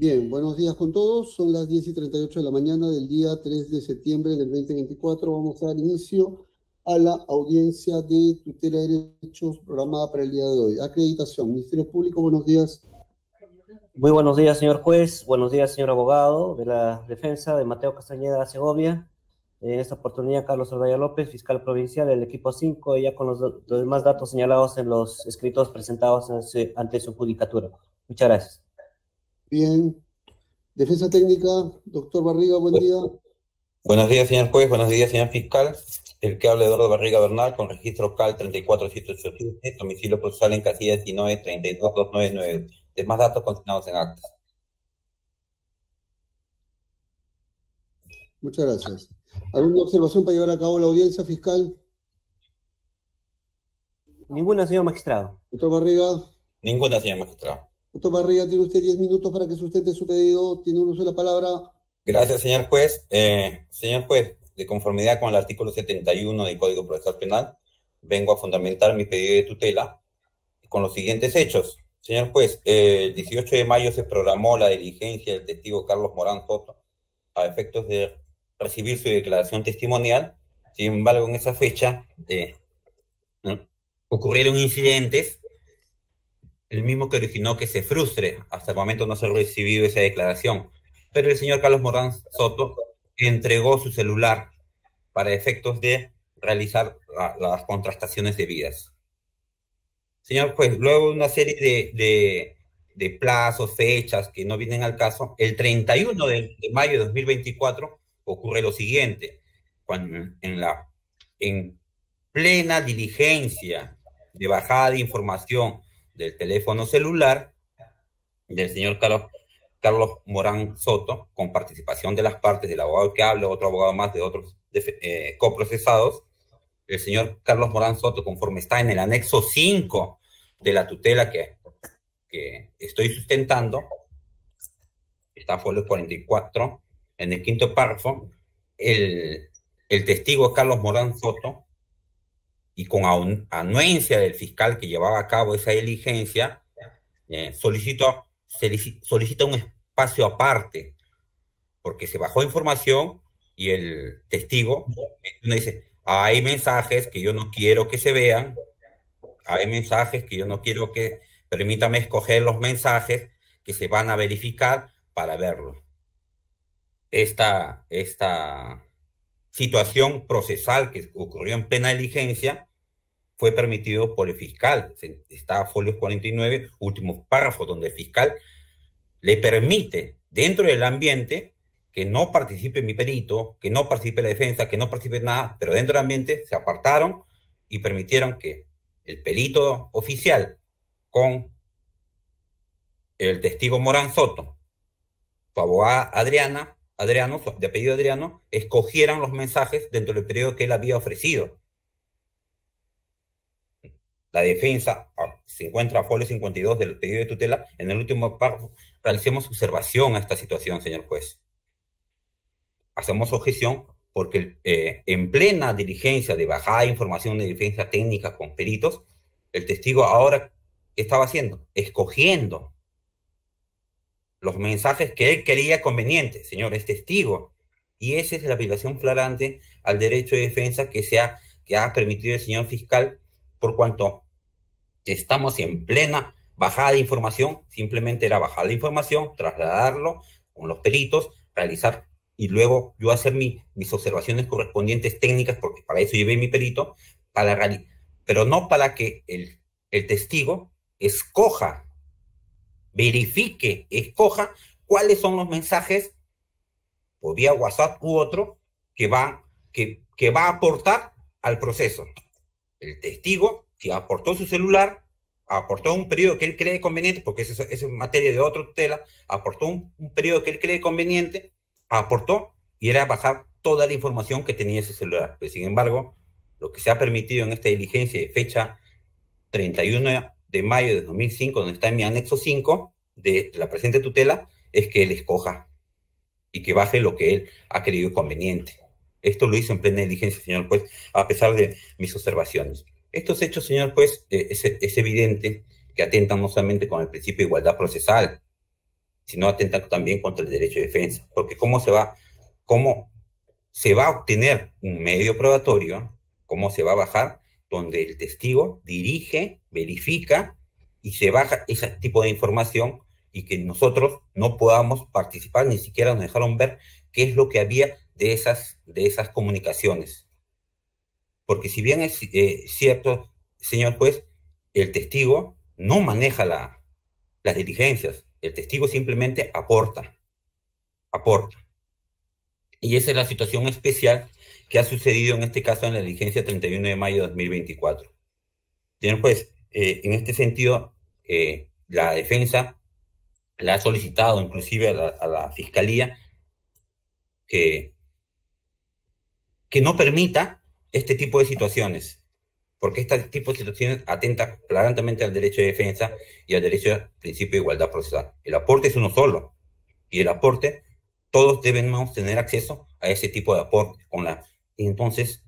Bien, buenos días con todos. Son las 10 y 38 de la mañana del día 3 de septiembre del 2024. Vamos a dar inicio a la audiencia de tutela de derechos programada para el día de hoy. Acreditación. Ministerio Público, buenos días. Muy buenos días, señor juez. Buenos días, señor abogado de la defensa de Mateo Castañeda Segovia. En esta oportunidad, Carlos Ordaya López, fiscal provincial del equipo 5, ya con los, demás datos señalados en los escritos presentados ante su judicatura. Muchas gracias. Bien. Defensa técnica, doctor Barriga, buen día. Buenos días, señor juez. Buenos días, señor fiscal. El que habla Eduardo Barriga Bernal, con registro CAL 34787, domicilio procesal en casilla 19 32299. Demás datos consignados en actas. Muchas gracias. ¿Alguna observación para llevar a cabo la audiencia fiscal? Ninguna, señor magistrado. Doctor Barriga. Ninguna, señor magistrado. Doctor Barriga, tiene usted 10 minutos para que sustente su pedido. Tiene uno la palabra. Gracias, señor juez. Eh, señor juez, de conformidad con el artículo 71 del Código Procesal Penal, vengo a fundamentar mi pedido de tutela con los siguientes hechos. Señor juez, el 18 de mayo se programó la diligencia del testigo Carlos Morán Soto a efectos de recibir su declaración testimonial. Sin embargo, en esa fecha eh, ocurrieron incidentes, el mismo que originó que se frustre. Hasta el momento no se ha recibido esa declaración. Pero el señor Carlos Morán Soto entregó su celular para efectos de realizar las contrastaciones debidas. Señor pues luego de una serie de, de, plazos, fechas que no vienen al caso, el 31 de, de mayo de 2024 ocurre lo siguiente, cuando en la en plena diligencia de bajada de información del teléfono celular del señor Carlos, Carlos Morán Soto, con participación de las partes del abogado que habla, otro abogado más de otros eh, coprocesados, el señor Carlos Morán Soto, conforme está en el anexo 5 de la tutela que, que estoy sustentando, está folio 44, en el quinto párrafo, el, el testigo Carlos Morán Soto, y con anuencia del fiscal que llevaba a cabo esa diligencia, eh, solicita un espacio aparte, porque se bajó información y el testigo dice, hay mensajes que yo no quiero que se vean, hay mensajes que yo no quiero que, permítame escoger los mensajes que se van a verificar para verlos esta, esta situación procesal que ocurrió en plena diligencia fue permitido por el fiscal. Está folio 49, último párrafo, donde el fiscal le permite dentro del ambiente que no participe mi perito, que no participe la defensa, que no participe nada, pero dentro del ambiente se apartaron y permitieron que el perito oficial con el testigo Morán Soto, su abogada Adriana, Adriano, de apellido Adriano, escogieran los mensajes dentro del periodo que él había ofrecido. La defensa ah, se encuentra a folio 52 del pedido de tutela. En el último párrafo, realicemos observación a esta situación, señor juez. Hacemos objeción porque eh, en plena diligencia de bajada de información de defensa técnica con peritos, el testigo ahora, ¿qué estaba haciendo? Escogiendo los mensajes que él quería convenientes, señor, es testigo. Y esa es la violación flagrante al derecho de defensa que, se ha, que ha permitido el señor fiscal, por cuanto estamos en plena bajada de información, simplemente era bajar la información, trasladarlo con los peritos, realizar y luego yo hacer mi, mis observaciones correspondientes técnicas, porque para eso llevé mi perito, para pero no para que el, el testigo escoja verifique, escoja cuáles son los mensajes, o vía WhatsApp u otro, que va, que, va a aportar al proceso. El testigo, que aportó su celular, aportó un periodo que él cree conveniente, porque eso es, materia de otro tela, aportó un, periodo que él cree conveniente, aportó y era bajar toda la información que tenía ese celular. Pero, sin embargo, lo que se ha permitido en esta diligencia de fecha 31 de mayo de 2005, donde está en mi anexo 5 de la presente tutela, es que él escoja y que baje lo que él ha querido conveniente. Esto lo hizo en plena diligencia, señor juez, a pesar de mis observaciones. Estos hechos, señor juez, eh, es, es, evidente que atentan no solamente con el principio de igualdad procesal, sino atenta también contra el derecho de defensa. Porque cómo se va, cómo se va a obtener un medio probatorio, cómo se va a bajar, donde el testigo dirige, verifica y se baja ese tipo de información y que nosotros no podamos participar, ni siquiera nos dejaron ver qué es lo que había de esas, de esas comunicaciones. Porque si bien es eh, cierto, señor juez, el testigo no maneja la, las diligencias, el testigo simplemente aporta, aporta. Y esa es la situación especial que ha sucedido en este caso en la diligencia 31 de mayo de 2024. Señor juez, eh, en este sentido, eh, la defensa le ha solicitado inclusive a la, fiscalía que, que no permita este tipo de situaciones, porque este tipo de situaciones atenta claramente al derecho de defensa y al derecho al principio de igualdad procesal. El aporte es uno solo, y el aporte, todos debemos tener acceso a ese tipo de aporte. Con la, entonces,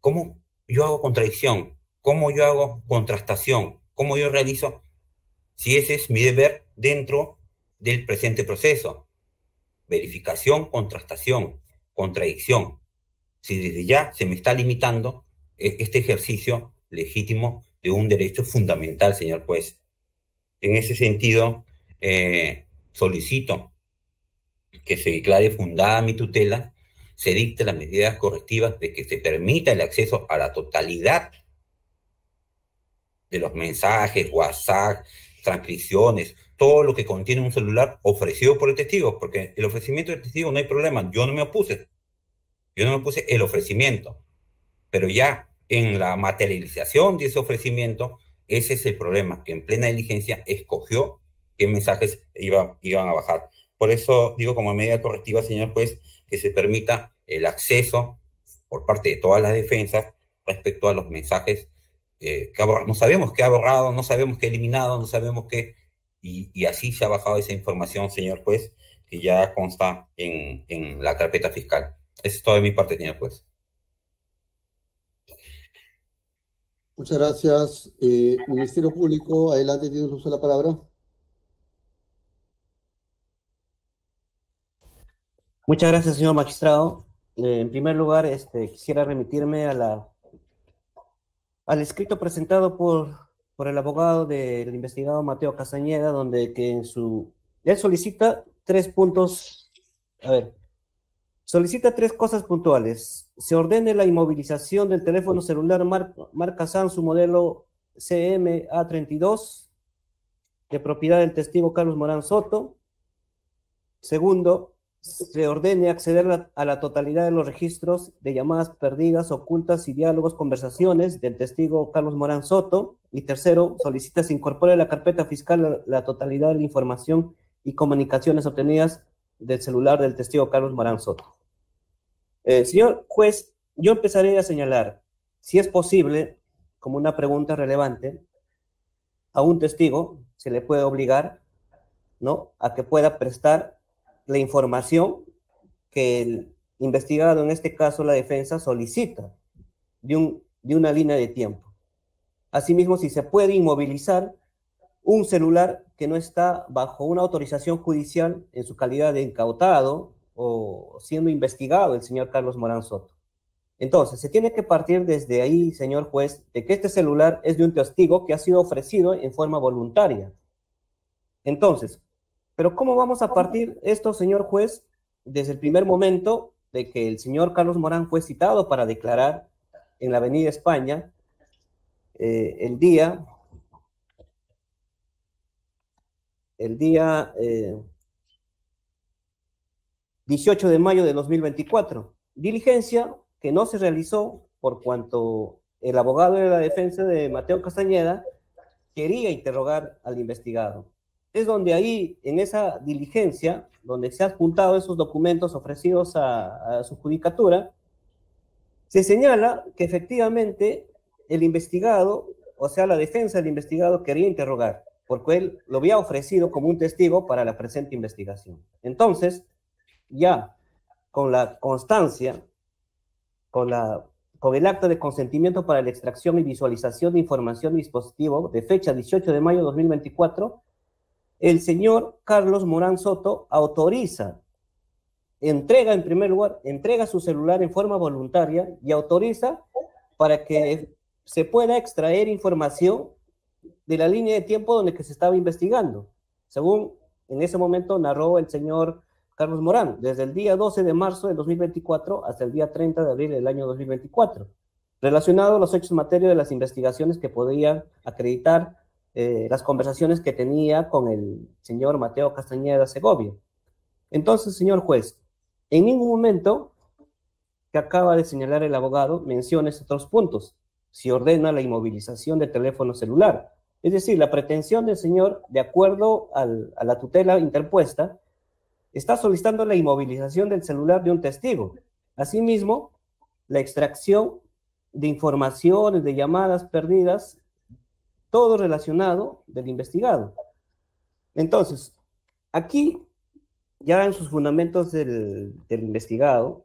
¿cómo yo hago contradicción? ¿Cómo yo hago contrastación? ¿Cómo yo realizo? Si ese es mi deber dentro del presente proceso. Verificación, contrastación, contradicción. Si desde ya se me está limitando e, este ejercicio legítimo de un derecho fundamental, señor juez. En ese sentido, eh, solicito que se declare fundada mi tutela, se dicte las medidas correctivas de que se permita el acceso a la totalidad de los mensajes, WhatsApp, transcripciones, todo lo que contiene un celular ofrecido por el testigo, porque el ofrecimiento del testigo no hay problema, yo no me opuse, yo no me opuse el ofrecimiento, pero ya en la materialización de ese ofrecimiento, ese es el problema, que en plena diligencia escogió qué mensajes iba, iban a bajar. Por eso digo como medida correctiva, señor juez, que se permita el acceso por parte de todas las defensas respecto a los mensajes eh, que. No sabemos qué ha borrado, no sabemos qué ha eliminado, no sabemos qué y, así se ha bajado esa información, señor juez, que ya consta en, en la carpeta fiscal. Eso es todo de mi parte, señor juez. Muchas gracias. Eh, Ministerio Público, adelante, tiene uso la palabra. Muchas gracias, señor magistrado. Eh, en primer lugar, este, quisiera remitirme a la, al escrito presentado por el abogado del investigado Mateo Casañeda, donde que en su... Él solicita tres puntos, a ver, solicita tres cosas puntuales. Se ordene la inmovilización del teléfono celular marca Samsung modelo CMA32, de propiedad del testigo Carlos Morán Soto. Segundo, se ordene acceder a la totalidad de los registros de llamadas perdidas, ocultas y diálogos, conversaciones del testigo Carlos Morán Soto. Y tercero, solicita se incorpore a la carpeta fiscal la, totalidad de la información y comunicaciones obtenidas del celular del testigo Carlos Morán Soto. Eh, señor juez, yo empezaré a señalar, si es posible, como una pregunta relevante, a un testigo se le puede obligar, ¿no?, a que pueda prestar la información que el investigado, en este caso la defensa, solicita de, un, de una línea de tiempo. Asimismo, si se puede inmovilizar un celular que no está bajo una autorización judicial en su calidad de incautado o siendo investigado el señor Carlos Morán Soto. Entonces, se tiene que partir desde ahí, señor juez, de que este celular es de un testigo que ha sido ofrecido en forma voluntaria. Entonces, pero ¿cómo vamos a partir esto, señor juez, desde el primer momento de que el señor Carlos Morán fue citado para declarar en la Avenida España eh, el día, el día 18 eh, de mayo de 2024? Diligencia que no se realizó por cuanto el abogado de la defensa de Mateo Castañeda quería interrogar al investigado es donde ahí, en esa diligencia, donde se han juntado esos documentos ofrecidos a, su judicatura, se señala que efectivamente el investigado, o sea, la defensa del investigado quería interrogar, porque él lo había ofrecido como un testigo para la presente investigación. Entonces, ya con la constancia, con, la, con el acto de consentimiento para la extracción y visualización de información dispositivo de fecha 18 de mayo de 2024, el señor Carlos Morán Soto autoriza, entrega en primer lugar, entrega su celular en forma voluntaria y autoriza para que se pueda extraer información de la línea de tiempo donde se estaba investigando, según en ese momento narró el señor Carlos Morán, desde el día 12 de marzo del 2024 hasta el día 30 de abril del año 2024, relacionado a los hechos en materia de las investigaciones que podían acreditar eh, las conversaciones que tenía con el señor Mateo Castañeda Segovia. Entonces, señor juez, en ningún momento que acaba de señalar el abogado menciona estos otros puntos. Si ordena la inmovilización del teléfono celular. Es decir, la pretensión del señor, de acuerdo a la tutela interpuesta, está solicitando la inmovilización del celular de un testigo. Asimismo, la extracción de informaciones, de llamadas perdidas, todo relacionado del investigado. Entonces, aquí, ya en sus fundamentos del, del investigado,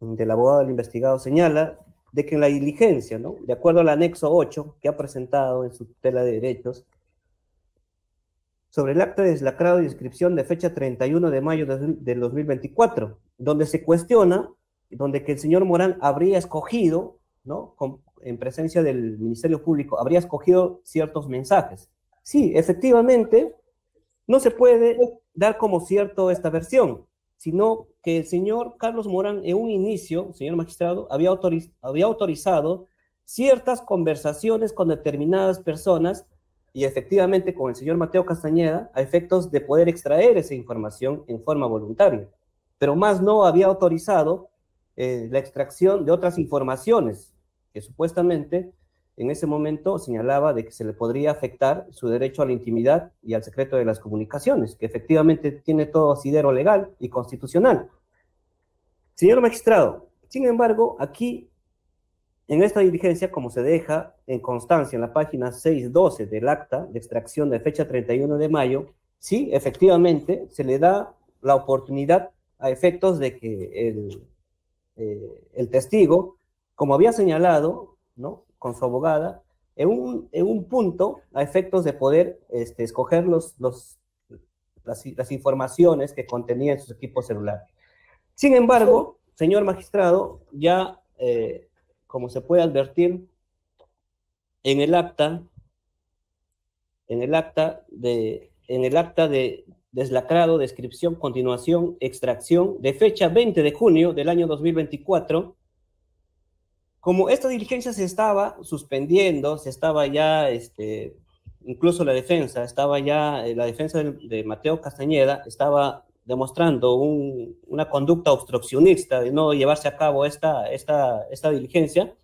del abogado del investigado, señala de que en la diligencia, ¿no? de acuerdo al anexo 8 que ha presentado en su tutela de derechos, sobre el acta de deslacrado y descripción de fecha 31 de mayo del 2024, donde se cuestiona, donde que el señor Morán habría escogido, ¿no? En presencia del Ministerio Público, habría escogido ciertos mensajes. Sí, efectivamente, no se puede dar como cierto esta versión, sino que el señor Carlos Morán en un inicio, señor magistrado, había, autorizado ciertas conversaciones con determinadas personas y efectivamente con el señor Mateo Castañeda a efectos de poder extraer esa información en forma voluntaria, pero más no había autorizado eh, la extracción de otras informaciones que supuestamente en ese momento señalaba de que se le podría afectar su derecho a la intimidad y al secreto de las comunicaciones, que efectivamente tiene todo asidero legal y constitucional. Señor magistrado, sin embargo, aquí en esta diligencia, como se deja en constancia en la página 612 del acta de extracción de fecha 31 de mayo, sí, efectivamente, se le da la oportunidad a efectos de que el, eh, el testigo, como había señalado, ¿no? con su abogada, en un, en un punto, a efectos de poder este, escoger los, los, las, informaciones que contenía en su equipo celular. Sin embargo, señor magistrado, ya eh, como se puede advertir, en el acta, en el acta de, en el acta de deslacrado, descripción, continuación, extracción, de fecha 20 de junio del año 2024, como esta diligencia se estaba suspendiendo, se estaba ya, este, incluso la defensa, estaba ya, eh, la defensa de, Mateo Castañeda estaba demostrando una conducta obstruccionista de no llevarse a cabo esta, esta, esta diligencia,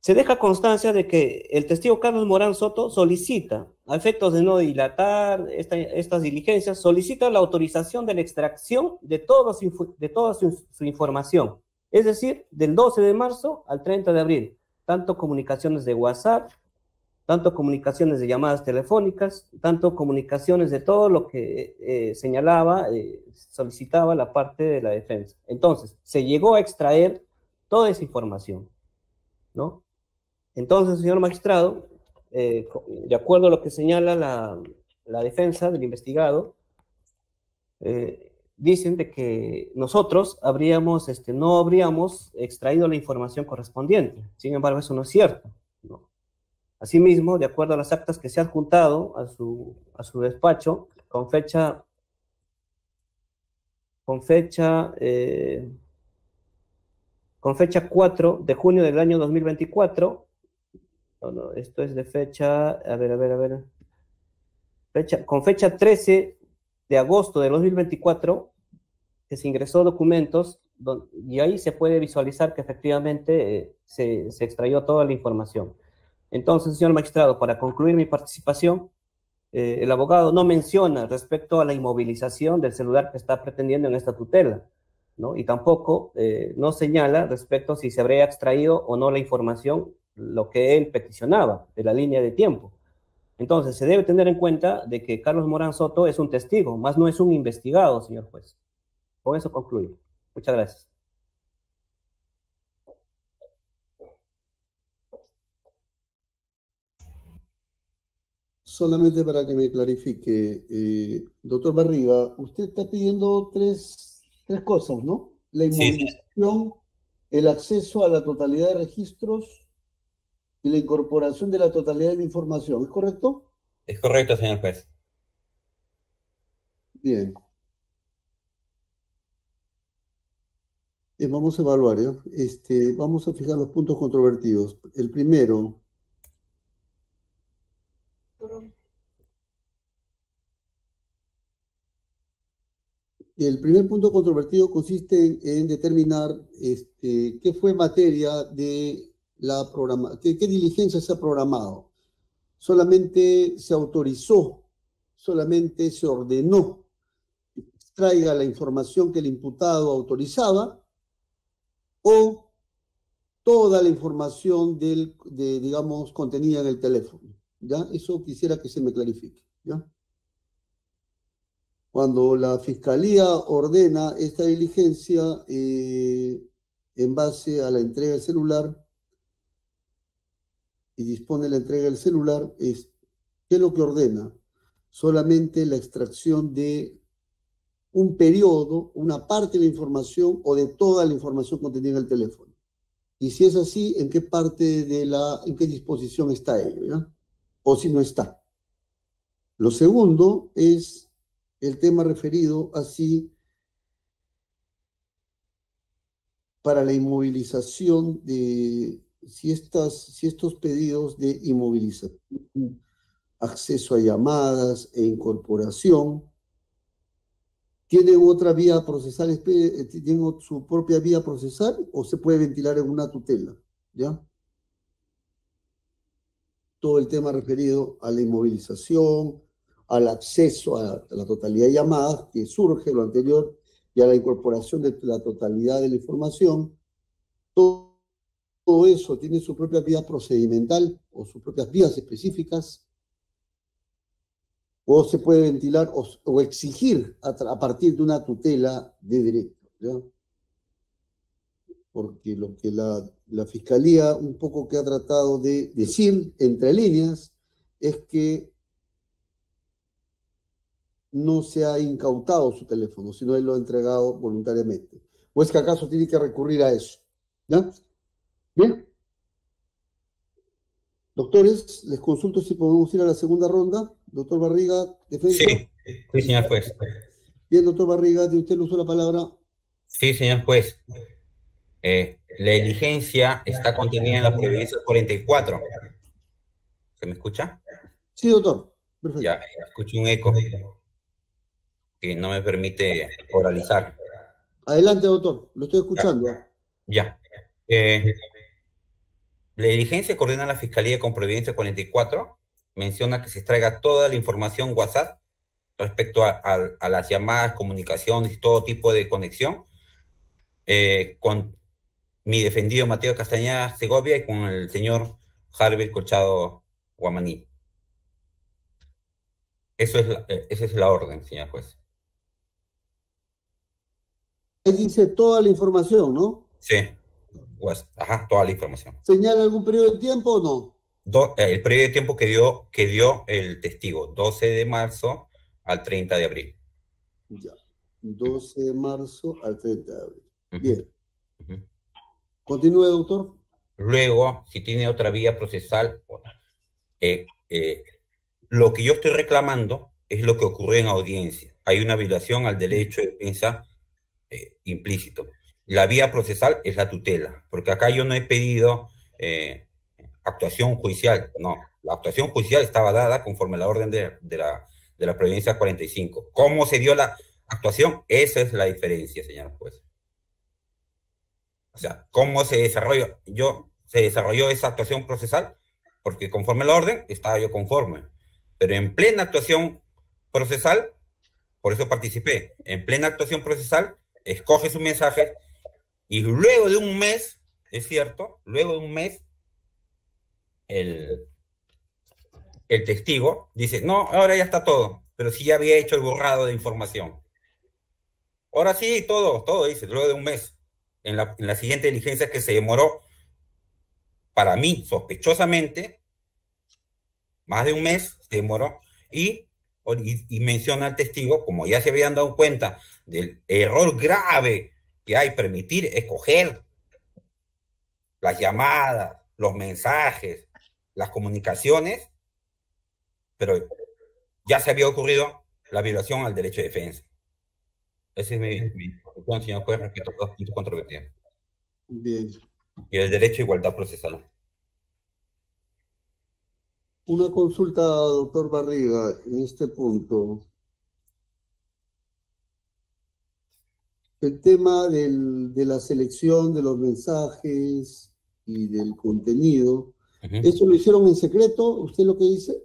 se deja constancia de que el testigo Carlos Morán Soto solicita, a efectos de no dilatar estas diligencias, solicita la autorización de la extracción de, todo de toda su información, es decir, del 12 de marzo al 30 de abril, tanto comunicaciones de WhatsApp, tanto comunicaciones de llamadas telefónicas, tanto comunicaciones de todo lo que eh, señalaba, eh, solicitaba la parte de la defensa. Entonces, se llegó a extraer toda esa información, ¿no? Entonces, señor magistrado, eh, de acuerdo a lo que señala la, la defensa del investigado, dicen de que nosotros habríamos, este, no habríamos extraído la información correspondiente. Sin embargo, eso no es cierto. Asimismo, de acuerdo a las actas que se han juntado a su, a su despacho, con fecha, con fecha, eh, con fecha 4 de junio del año 2024, no, esto es de fecha, a ver, a ver, a ver, fecha, con fecha 13 de agosto de 2024, que se ingresó documentos y ahí se puede visualizar que efectivamente eh, se, se extrayó toda la información. Entonces, señor magistrado, para concluir mi participación, eh, el abogado no menciona respecto a la inmovilización del celular que está pretendiendo en esta tutela, ¿no? Y tampoco eh, no señala respecto a si se habría extraído o no la información, lo que él peticionaba de la línea de tiempo. Entonces, se debe tener en cuenta de que Carlos Morán Soto es un testigo, más no es un investigado, señor juez. Con eso concluyo. Muchas gracias. solamente para que me clarifique, eh, doctor Barriga, usted está pidiendo tres, tres cosas, ¿no? La inmovilización, el acceso a la totalidad de registros y la incorporación de la totalidad de la información, ¿es correcto? Es correcto, señor juez. Bien. vamos a evaluar, ¿eh? este, vamos a fijar los puntos controvertidos. El primero. El primer punto controvertido consiste en, determinar este, qué fue materia de la programa, qué, diligencia se ha programado. Solamente se autorizó, solamente se ordenó traiga la información que el imputado autorizaba o toda la información del, de, digamos, contenida en el teléfono. ¿ya? Eso quisiera que se me clarifique. ¿ya? Cuando la fiscalía ordena esta diligencia eh, en base a la entrega del celular y dispone la entrega del celular, es, ¿qué es lo que ordena? Solamente la extracción de un periodo, una parte de la información o de toda la información contenida en el teléfono. Y si es así, ¿en qué parte de la, en qué disposición está ello? O si no está. Lo segundo es el tema referido así para la inmovilización de si, estas, si estos pedidos de inmovilización, acceso a llamadas e incorporación ¿Tiene otra vía procesal, eh, tiene su propia vía procesal o se puede ventilar en una tutela? ¿Ya? Todo el tema referido a la inmovilización, al acceso a la totalidad de llamadas que surge lo anterior y a la incorporación de la totalidad de la información, todo, todo eso tiene su propia vía procedimental o sus propias vías específicas o se puede ventilar o, exigir a, partir de una tutela de derecho. Porque lo que la, la, Fiscalía un poco que ha tratado de decir entre líneas es que no se ha incautado su teléfono, sino él lo ha entregado voluntariamente. ¿O es que acaso tiene que recurrir a eso? ¿Ya? Bien. Doctores, les consulto si podemos ir a la segunda ronda. Doctor Barriga, defensa. Sí, sí, señor juez. Bien, doctor Barriga, de usted le uso la palabra. Sí, señor juez. Eh, la diligencia está contenida en la providencia 44. ¿Se me escucha? Sí, doctor. Perfecto. Ya, escucho un eco que no me permite oralizar. Adelante, doctor. Lo estoy escuchando. Ya. Eh, la diligencia coordina la Fiscalía con Providencia 44. Menciona que se extraiga toda la información WhatsApp respecto a, las llamadas, comunicaciones y todo tipo de conexión eh, con mi defendido Mateo Castañeda Segovia y con el señor Harvey Colchado Guamaní. Eso es eh, esa es la orden, señor juez. Ahí dice toda la información, ¿no? Sí ajá, toda la información. ¿Señala algún periodo de tiempo o no? Eh, el periodo de tiempo que dio, que dio el testigo, 12 de marzo al 30 de abril. Ya, 12 de marzo al 30 de abril. Bien. Continúe, doctor. Luego, si tiene otra vía procesal, eh, eh, lo que yo estoy reclamando es lo que ocurrió en audiencia. Hay una violación al derecho de defensa implícito. La vía procesal es la tutela, porque acá yo no he pedido eh, actuación judicial, no, la actuación judicial estaba dada conforme a la orden de, la, de la provincia 45. ¿Cómo se dio la actuación? Esa es la diferencia, señor juez. O sea, ¿cómo se desarrolló? Yo, se desarrolló esa actuación procesal, porque conforme a la orden estaba yo conforme. Pero en plena actuación procesal, por eso participé, en plena actuación procesal, escoge su mensaje y luego de un mes, es cierto, luego de un mes, el, el testigo dice, no, ahora ya está todo, pero sí ya había hecho el borrado de información. Ahora sí, todo, todo, dice, luego de un mes. En la, en la siguiente diligencia que se demoró, para mí, sospechosamente, más de un mes se demoró, y, y, menciona al testigo, como ya se habían dado cuenta del error grave que hay, permitir escoger las llamadas, los mensajes, las comunicaciones, pero ya se había ocurrido la violación al derecho de defensa. Ese es mi, mi posición, señor juez, respecto a los puntos controvertidos. Bien. Y el derecho a igualdad procesal. Una consulta, doctor Barriga, en este punto. El tema del, de la selección de los mensajes y del contenido, ¿eso lo hicieron en secreto? ¿Usted lo que dice?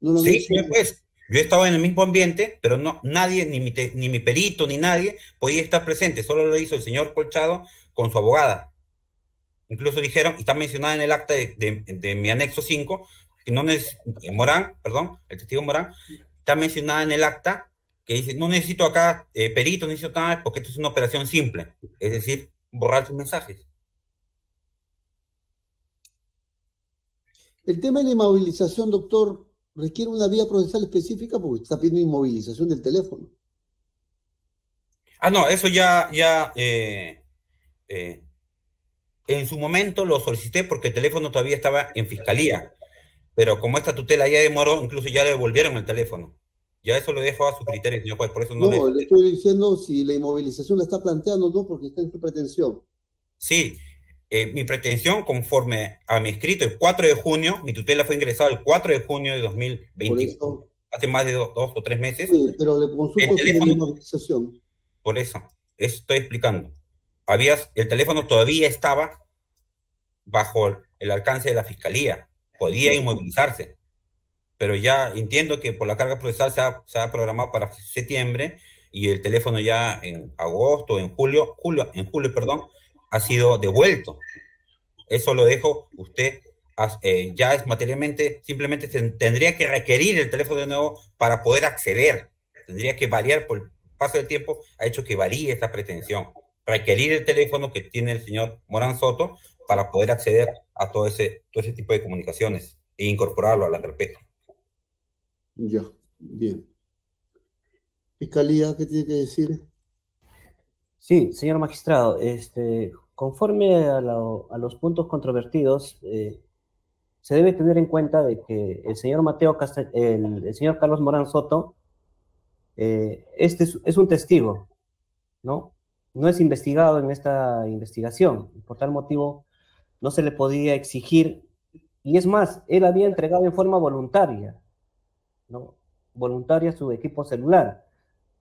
¿No lo sí, pues. Yo estaba en el mismo ambiente, pero no, nadie, ni mi, ni mi perito, ni nadie podía estar presente. Solo lo hizo el señor Colchado con su abogada. Incluso dijeron, y está mencionada en el acta de, de, de mi anexo 5, que no necesito, Morán, perdón, el testigo Morán, está mencionada en el acta que dice, no necesito acá eh, perito, no necesito nada, porque esto es una operación simple, es decir, borrar sus mensajes. El tema de la inmovilización, doctor, requiere una vía procesal específica porque está pidiendo inmovilización del teléfono. Ah, no, eso ya, ya, eh, eh, en su momento lo solicité porque el teléfono todavía estaba en fiscalía pero como esta tutela ya demoró, incluso ya le devolvieron el teléfono. Ya eso lo dejo a su criterio, señor juez, por eso no, no le... estoy diciendo si la inmovilización la está planteando o no, porque está en su pretensión. Sí, eh, mi pretensión, conforme a mi escrito, el 4 de junio, mi tutela fue ingresada el 4 de junio de 2021, hace más de dos, o tres meses. Sí, pero le consulto si la inmovilización. Por eso, eso estoy explicando. Había, el teléfono todavía estaba bajo el alcance de la fiscalía podía inmovilizarse. Pero ya entiendo que por la carga procesal se ha, se ha programado para septiembre y el teléfono ya en agosto, en julio, julio, en julio, perdón, ha sido devuelto. Eso lo dejo usted eh, ya es materialmente, simplemente tendría que requerir el teléfono de nuevo para poder acceder. Tendría que variar por el paso del tiempo, ha hecho que varíe esta pretensión. Requerir el teléfono que tiene el señor Morán Soto para poder acceder a todo ese, todo ese tipo de comunicaciones e incorporarlo a la carpeta. Ya, bien. Fiscalía, ¿qué tiene que decir? Sí, señor magistrado, este, conforme a, los puntos controvertidos, eh, se debe tener en cuenta de que el señor Mateo el, señor Carlos Morán Soto, eh, este es, un testigo, ¿no? No es investigado en esta investigación. Por tal motivo, no se le podía exigir, y es más, él había entregado en forma voluntaria, Voluntaria su equipo celular.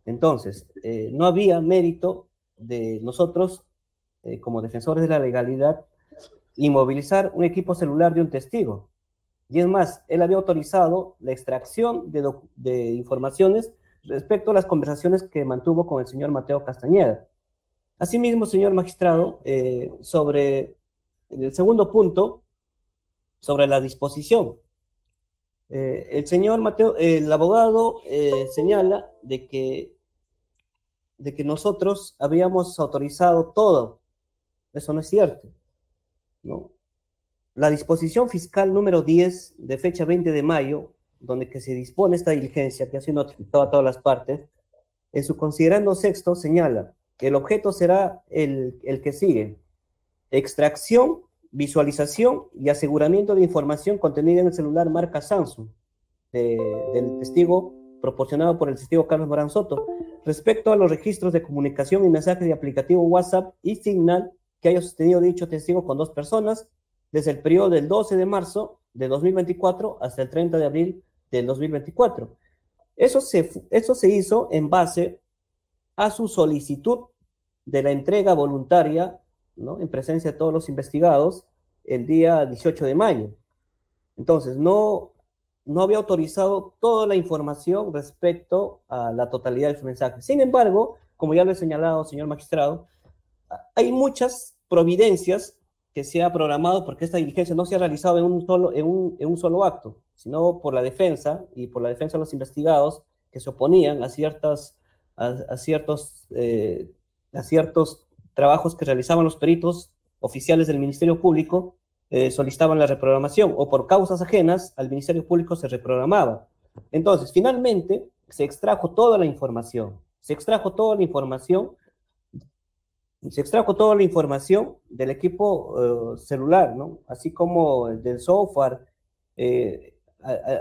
Entonces, eh, no había mérito de nosotros, eh, como defensores de la legalidad, inmovilizar un equipo celular de un testigo. Y es más, él había autorizado la extracción de, informaciones respecto a las conversaciones que mantuvo con el señor Mateo Castañeda. Asimismo, señor magistrado, eh, sobre el segundo punto, sobre la disposición. Eh, el señor Mateo, el abogado eh, señala de que, de que nosotros habíamos autorizado todo. Eso no es cierto. ¿no? La disposición fiscal número 10 de fecha 20 de mayo, donde que se dispone esta diligencia que ha sido notificada a todas las partes, en su considerando sexto señala que el objeto será el, el que sigue extracción, visualización y aseguramiento de información contenida en el celular marca Samsung del testigo proporcionado por el testigo Carlos Morán Soto respecto a los registros de comunicación y mensajes de aplicativo WhatsApp y Signal que haya sostenido dicho testigo con dos personas desde el periodo del 12 de marzo de 2024 hasta el 30 de abril del 2024. Eso se, eso se hizo en base a su solicitud de la entrega voluntaria en presencia de todos los investigados el día 18 de mayo. Entonces, no, no había autorizado toda la información respecto a la totalidad de su mensaje. Sin embargo, como ya lo he señalado, señor magistrado, hay muchas providencias que se ha programado porque esta diligencia no se ha realizado en un solo, en un, solo acto, sino por la defensa y por la defensa de los investigados que se oponían a, ciertas, a, ciertos, eh, a ciertos trabajos que realizaban los peritos oficiales del Ministerio Público eh, solicitaban la reprogramación o por causas ajenas al Ministerio Público se reprogramaba. Entonces, finalmente, se extrajo toda la información, se extrajo toda la información, se extrajo toda la información del equipo eh, celular, ¿no? Así como del software, eh,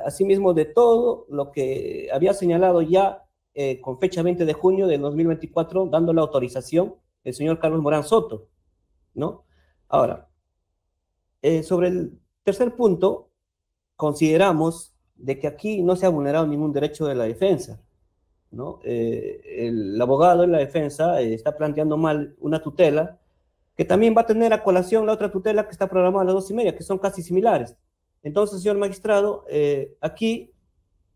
asimismo de todo lo que había señalado ya eh, con fecha 20 de junio de 2024, dando la autorización el señor Carlos Morán Soto, ¿no? Ahora, eh, sobre el tercer punto, consideramos de que aquí no se ha vulnerado ningún derecho de la defensa, ¿no? Eh, el, abogado de la defensa está planteando mal una tutela que también va a tener a colación la otra tutela que está programada a las dos y media, que son casi similares. Entonces, señor magistrado, aquí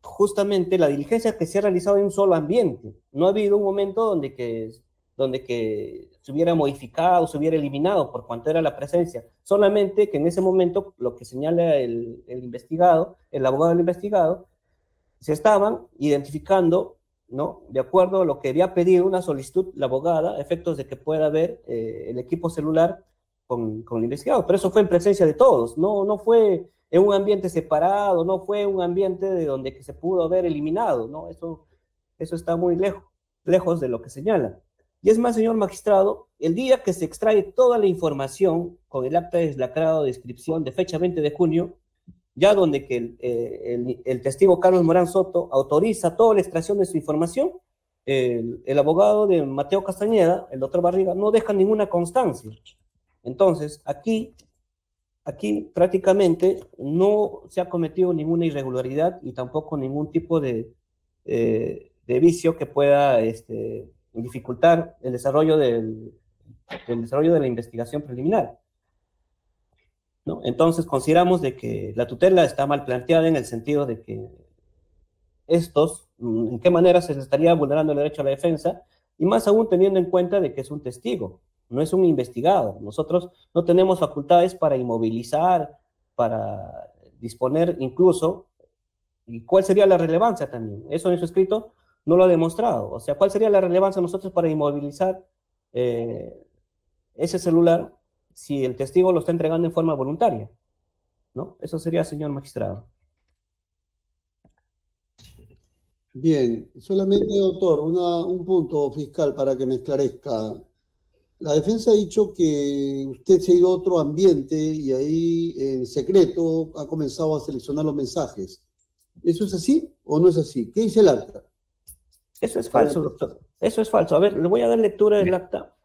justamente la diligencia que se ha realizado en un solo ambiente. No ha habido un momento donde que, donde que se hubiera modificado, se hubiera eliminado por cuanto era la presencia. Solamente que en ese momento, lo que señala el, investigado, el abogado del investigado, se estaban identificando, ¿no? De acuerdo a lo que había pedido una solicitud la abogada, efectos de que pueda haber eh, el equipo celular con, con el investigado. Pero eso fue en presencia de todos, no, no fue en un ambiente separado, no fue un ambiente de donde que se pudo haber eliminado, ¿no? Eso, eso está muy lejos, lejos de lo que señala. Y es más, señor magistrado, el día que se extrae toda la información con el acta de deslacrado de descripción de fecha 20 de junio, ya donde que el, eh, el, testigo Carlos Morán Soto autoriza toda la extracción de su información, el, el, abogado de Mateo Castañeda, el doctor Barriga, no deja ninguna constancia. Entonces, aquí aquí prácticamente no se ha cometido ninguna irregularidad y tampoco ningún tipo de, eh, de vicio que pueda este, dificultar el desarrollo, del, desarrollo de la investigación preliminar. ¿no? Entonces consideramos de que la tutela está mal planteada en el sentido de que estos, en qué manera se estaría vulnerando el derecho a la defensa, y más aún teniendo en cuenta de que es un testigo no es un investigado. Nosotros no tenemos facultades para inmovilizar, para disponer incluso, ¿y cuál sería la relevancia también? Eso en su escrito no lo ha demostrado. O sea, ¿cuál sería la relevancia nosotros para inmovilizar eh, ese celular si el testigo lo está entregando en forma voluntaria? ¿No? Eso sería, señor magistrado. Bien, solamente, doctor, un punto fiscal para que me esclarezca. La defensa ha dicho que usted se ha ido a otro ambiente y ahí en secreto ha comenzado a seleccionar los mensajes. ¿Eso es así o no es así? ¿Qué dice el acta? Eso es falso, doctor. Eso es falso. A ver, le voy a dar lectura del acta.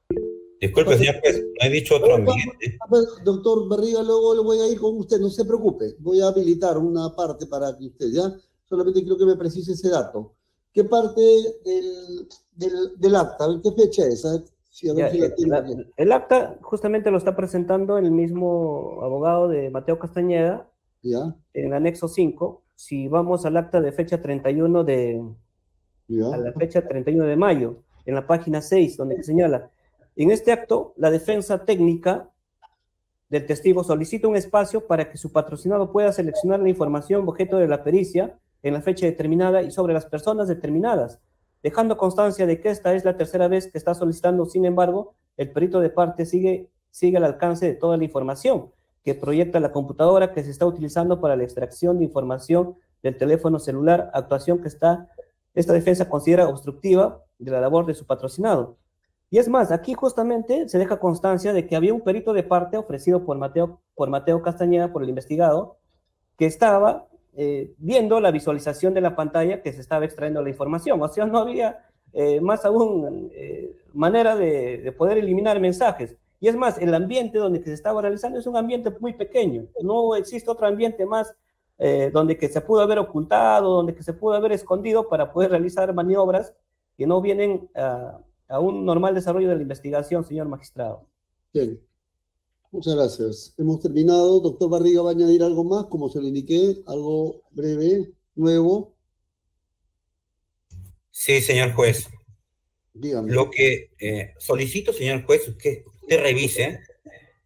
Disculpe, señor juez, no he dicho otro ambiente. Doctor Barriga, luego le voy a ir con usted, no se preocupe. Voy a habilitar una parte para que usted, ¿ya? Solamente quiero que me precise ese dato. ¿Qué parte del, del, del acta? ¿Qué fecha es? el, acta justamente lo está presentando el mismo abogado de Mateo Castañeda en el anexo 5. Si vamos al acta de fecha 31 de, a la fecha 31 de mayo, en la página 6, donde señala, en este acto, la defensa técnica del testigo solicita un espacio para que su patrocinado pueda seleccionar la información objeto de la pericia en la fecha determinada y sobre las personas determinadas, dejando constancia de que esta es la tercera vez que está solicitando, sin embargo, el perito de parte sigue, sigue al alcance de toda la información que proyecta la computadora que se está utilizando para la extracción de información del teléfono celular, actuación que está, esta defensa considera obstructiva de la labor de su patrocinado. Y es más, aquí justamente se deja constancia de que había un perito de parte ofrecido por Mateo, por Mateo Castañeda, por el investigado, que estaba eh, viendo la visualización de la pantalla que se estaba extrayendo la información. O sea, no había eh, más aún eh, manera de, poder eliminar mensajes. Y es más, el ambiente donde se estaba realizando es un ambiente muy pequeño. No existe otro ambiente más donde que se pudo haber ocultado, donde que se pudo haber escondido para poder realizar maniobras que no vienen a, a un normal desarrollo de la investigación, señor magistrado. Bien. Muchas gracias. Hemos terminado. Doctor Barriga, ¿va a añadir algo más? Como se lo indiqué, algo breve, nuevo. Sí, señor juez. Dígame. Lo que eh, solicito, señor juez, es que usted revise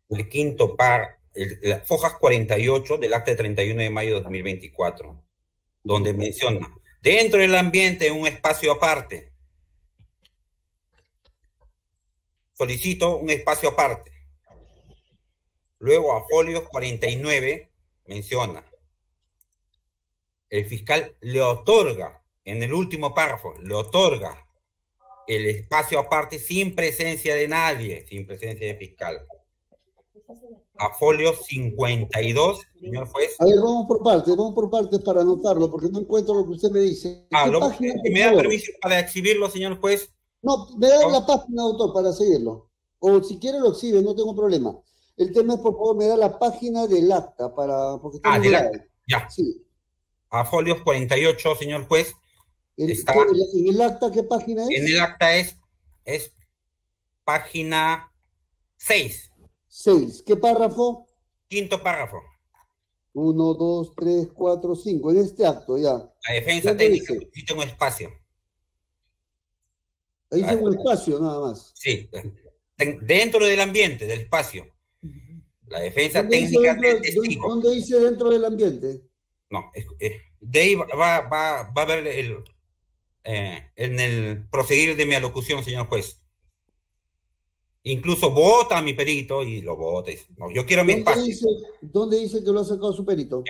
el quinto par, las fojas 48 del acta de 31 de mayo de 2024, donde menciona, dentro del ambiente, un espacio aparte. Solicito un espacio aparte Luego a folio 49 menciona, el fiscal le otorga, en el último párrafo, le otorga el espacio aparte sin presencia de nadie, sin presencia de fiscal. A folio 52, señor juez. A ver, vamos por partes, vamos por partes para anotarlo, porque no encuentro lo que usted me dice. Ah, lo, ¿Me da permiso para exhibirlo, señor juez? No, me da la página, autor, para seguirlo. O si quiere lo exhibe, no tengo problema. El tema es, por favor, me da la página del acta para... Porque ah, del acta, ya. Sí. A folios 48, señor juez. ¿En el acta qué página es? En el acta es, es página 6. 6. ¿Qué párrafo? Quinto párrafo. 1, 2, 3, 4, 5. En este acto, ya. La defensa técnica necesita un espacio. Ahí dice un espacio, nada más. Sí, dentro del ambiente, del espacio. La defensa técnica del testigo. ¿Dónde dice dentro del ambiente? No, de ahí va, va, va a ver el, eh, en el proseguir de mi alocución, señor juez. Incluso vota a mi perito y lo vota. No, yo quiero mi espacio. Dice, ¿Dónde dice que lo ha sacado su perito?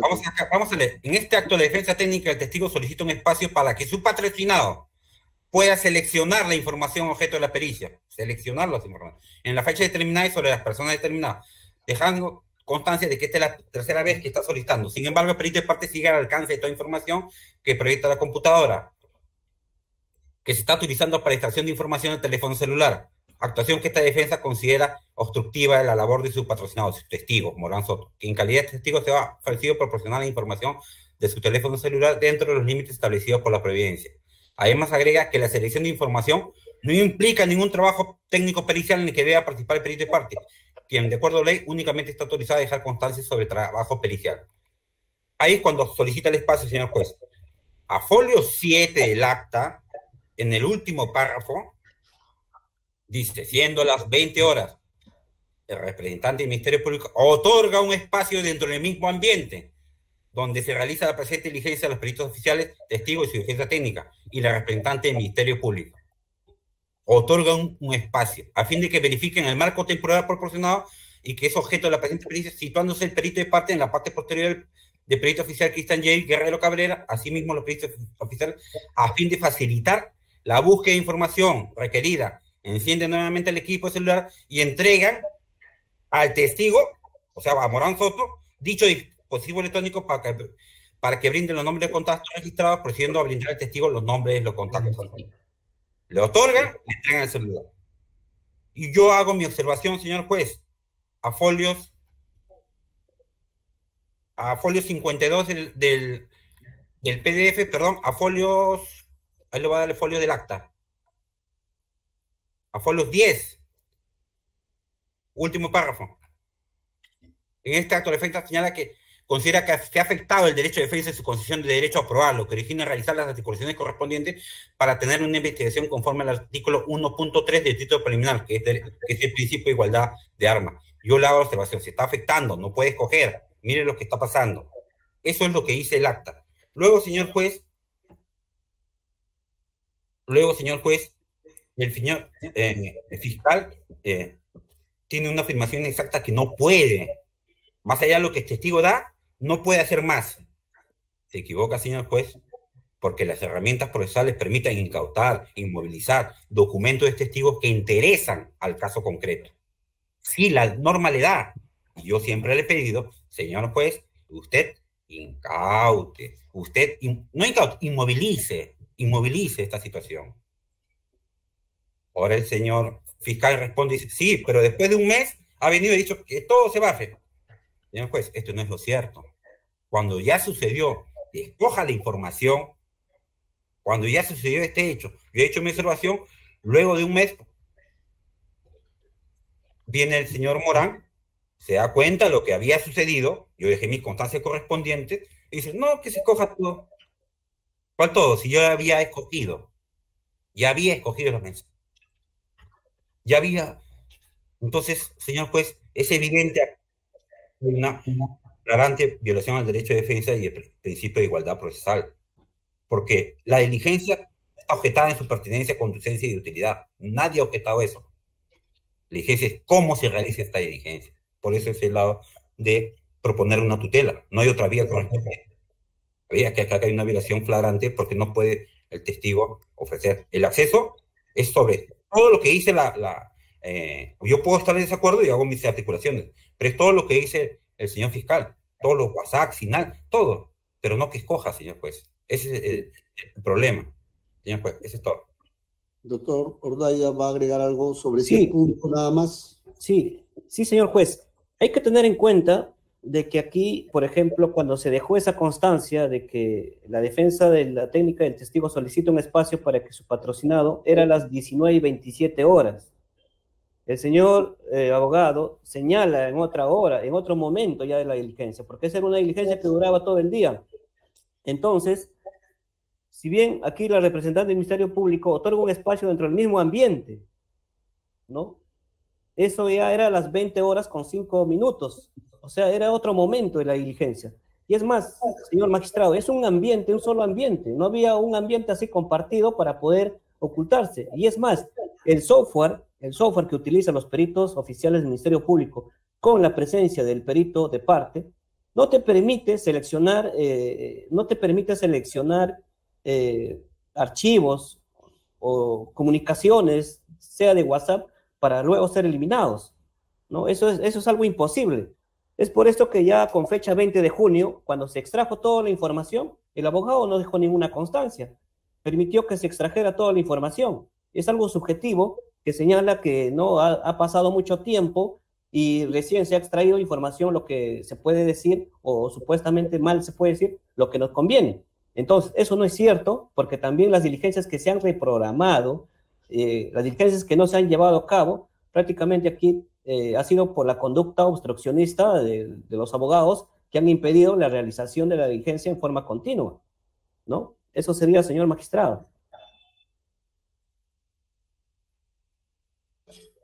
vamos, a, vamos a leer. En este acto de defensa técnica, el testigo solicita un espacio para que su patrocinado pueda seleccionar la información objeto de la pericia. Seleccionar las informaciones. En la fecha determinada y sobre las personas determinadas. Dejando constancia de que esta es la tercera vez que está solicitando. Sin embargo, el perito de parte sigue al alcance de toda información que proyecta la computadora que se está utilizando para extracción de información del teléfono celular, actuación que esta defensa considera obstructiva de la labor de su patrocinado, su testigo, Morán Soto, que en calidad de testigo se ha ofrecido proporcionar la información de su teléfono celular dentro de los límites establecidos por la Providencia. Además, agrega que la selección de información no implica ningún trabajo técnico pericial en el que deba participar el perito de parte, quien, de acuerdo a ley, únicamente está autorizado a dejar constancia sobre trabajo pericial. Ahí cuando solicita el espacio, señor juez. A folio 7 del acta, en el último párrafo, dice, siendo las 20 horas, el representante del Ministerio Público otorga un espacio dentro del mismo ambiente donde se realiza la presente diligencia de los peritos oficiales, testigos y su defensa técnica, y la representante del Ministerio Público. Otorga un, espacio a fin de que verifiquen el marco temporal proporcionado y que es objeto de la presente pericia, situándose el perito de parte en la parte posterior del perito oficial Cristian J. Guerrero Cabrera, asimismo los peritos oficiales, a fin de facilitar la búsqueda de información requerida, enciende nuevamente el equipo celular y entregan al testigo, o sea, a Morán Soto, dicho dispositivo electrónico para que, para que brinde los nombres de contactos registrados, procediendo a brindar al testigo los nombres de los contactos. Le otorgan, le entregan el celular. Y yo hago mi observación, señor juez, a folios, a folios 52 del, del, del PDF, perdón, a folios Ahí le voy a dar el folio del acta. A folios 10. Último párrafo. En este acto, de defensa señala que considera que se ha afectado el derecho de defensa y su concesión de derecho a aprobar, lo que origina realizar las articulaciones correspondientes para tener una investigación conforme al artículo 1.3 del título preliminar, que es, que es, el principio de igualdad de armas. Yo le hago la observación, se está afectando, no puede escoger, mire lo que está pasando. Eso es lo que dice el acta. Luego, señor juez, Luego, señor juez, el señor eh, fiscal eh, tiene una afirmación exacta que no puede, más allá de lo que el testigo da, no puede hacer más. Se equivoca, señor juez, porque las herramientas procesales permiten incautar, inmovilizar documentos de testigos que interesan al caso concreto. Si la norma le da, y yo siempre le he pedido, señor juez, usted incaute, usted, no incaute, inmovilice, inmovilice esta situación. Ahora el señor fiscal responde y dice, sí, pero después de un mes ha venido y ha dicho que todo se hacer. Señor juez, esto no es lo cierto. Cuando ya sucedió, escoja la información, cuando ya sucedió este hecho, yo he hecho mi observación, luego de un mes viene el señor Morán, se da cuenta de lo que había sucedido, yo dejé mi constancia correspondiente, y dice, no, que se coja todo. ¿Cuál todo? Si yo había escogido, ya había escogido los mensajes. Ya había. Entonces, señor juez, es evidente una, una violación al derecho de defensa y el principio de igualdad procesal. Porque la diligencia está objetada en su pertinencia, conducencia y utilidad. Nadie ha objetado eso. La diligencia es cómo se realiza esta diligencia. Por eso es el lado de proponer una tutela. No hay otra vía. Había que acá hay una violación flagrante porque no puede el testigo ofrecer. El acceso es sobre todo lo que dice la... la eh, yo puedo estar en desacuerdo y hago mis articulaciones, pero es todo lo que dice el señor fiscal, todos los WhatsApp, final, todo, pero no que escoja, señor juez. Ese es el, problema, señor juez, ese es todo. Doctor Ordaya, ¿va a agregar algo sobre sí, ese punto nada más? Sí, sí, señor juez. Hay que tener en cuenta de que aquí, por ejemplo, cuando se dejó esa constancia de que la defensa de la técnica del testigo solicita un espacio para que su patrocinado era a las 19 y 27 horas. El señor eh, abogado señala en otra hora, en otro momento ya de la diligencia, porque esa era una diligencia que duraba todo el día. Entonces, si bien aquí la representante del Ministerio Público otorga un espacio dentro del mismo ambiente, ¿no? Eso ya era a las 20 horas con 5 minutos. O sea, era otro momento de la diligencia. Y es más, señor magistrado, es un ambiente, un solo ambiente. No había un ambiente así compartido para poder ocultarse. Y es más, el software, el software que utilizan los peritos oficiales del Ministerio Público con la presencia del perito de parte, no te permite seleccionar, eh, no te permite seleccionar eh, archivos o comunicaciones, sea de WhatsApp, para luego ser eliminados. ¿no? Eso, es, eso es algo imposible. Es por esto que ya con fecha 20 de junio, cuando se extrajo toda la información, el abogado no dejó ninguna constancia, permitió que se extrajera toda la información. Es algo subjetivo que señala que no ha, pasado mucho tiempo y recién se ha extraído información, lo que se puede decir, o supuestamente mal se puede decir, lo que nos conviene. Entonces, eso no es cierto, porque también las diligencias que se han reprogramado, eh, las diligencias que no se han llevado a cabo, prácticamente aquí eh, ha sido por la conducta obstruccionista de, los abogados que han impedido la realización de la diligencia en forma continua, ¿no? Eso sería, señor magistrado.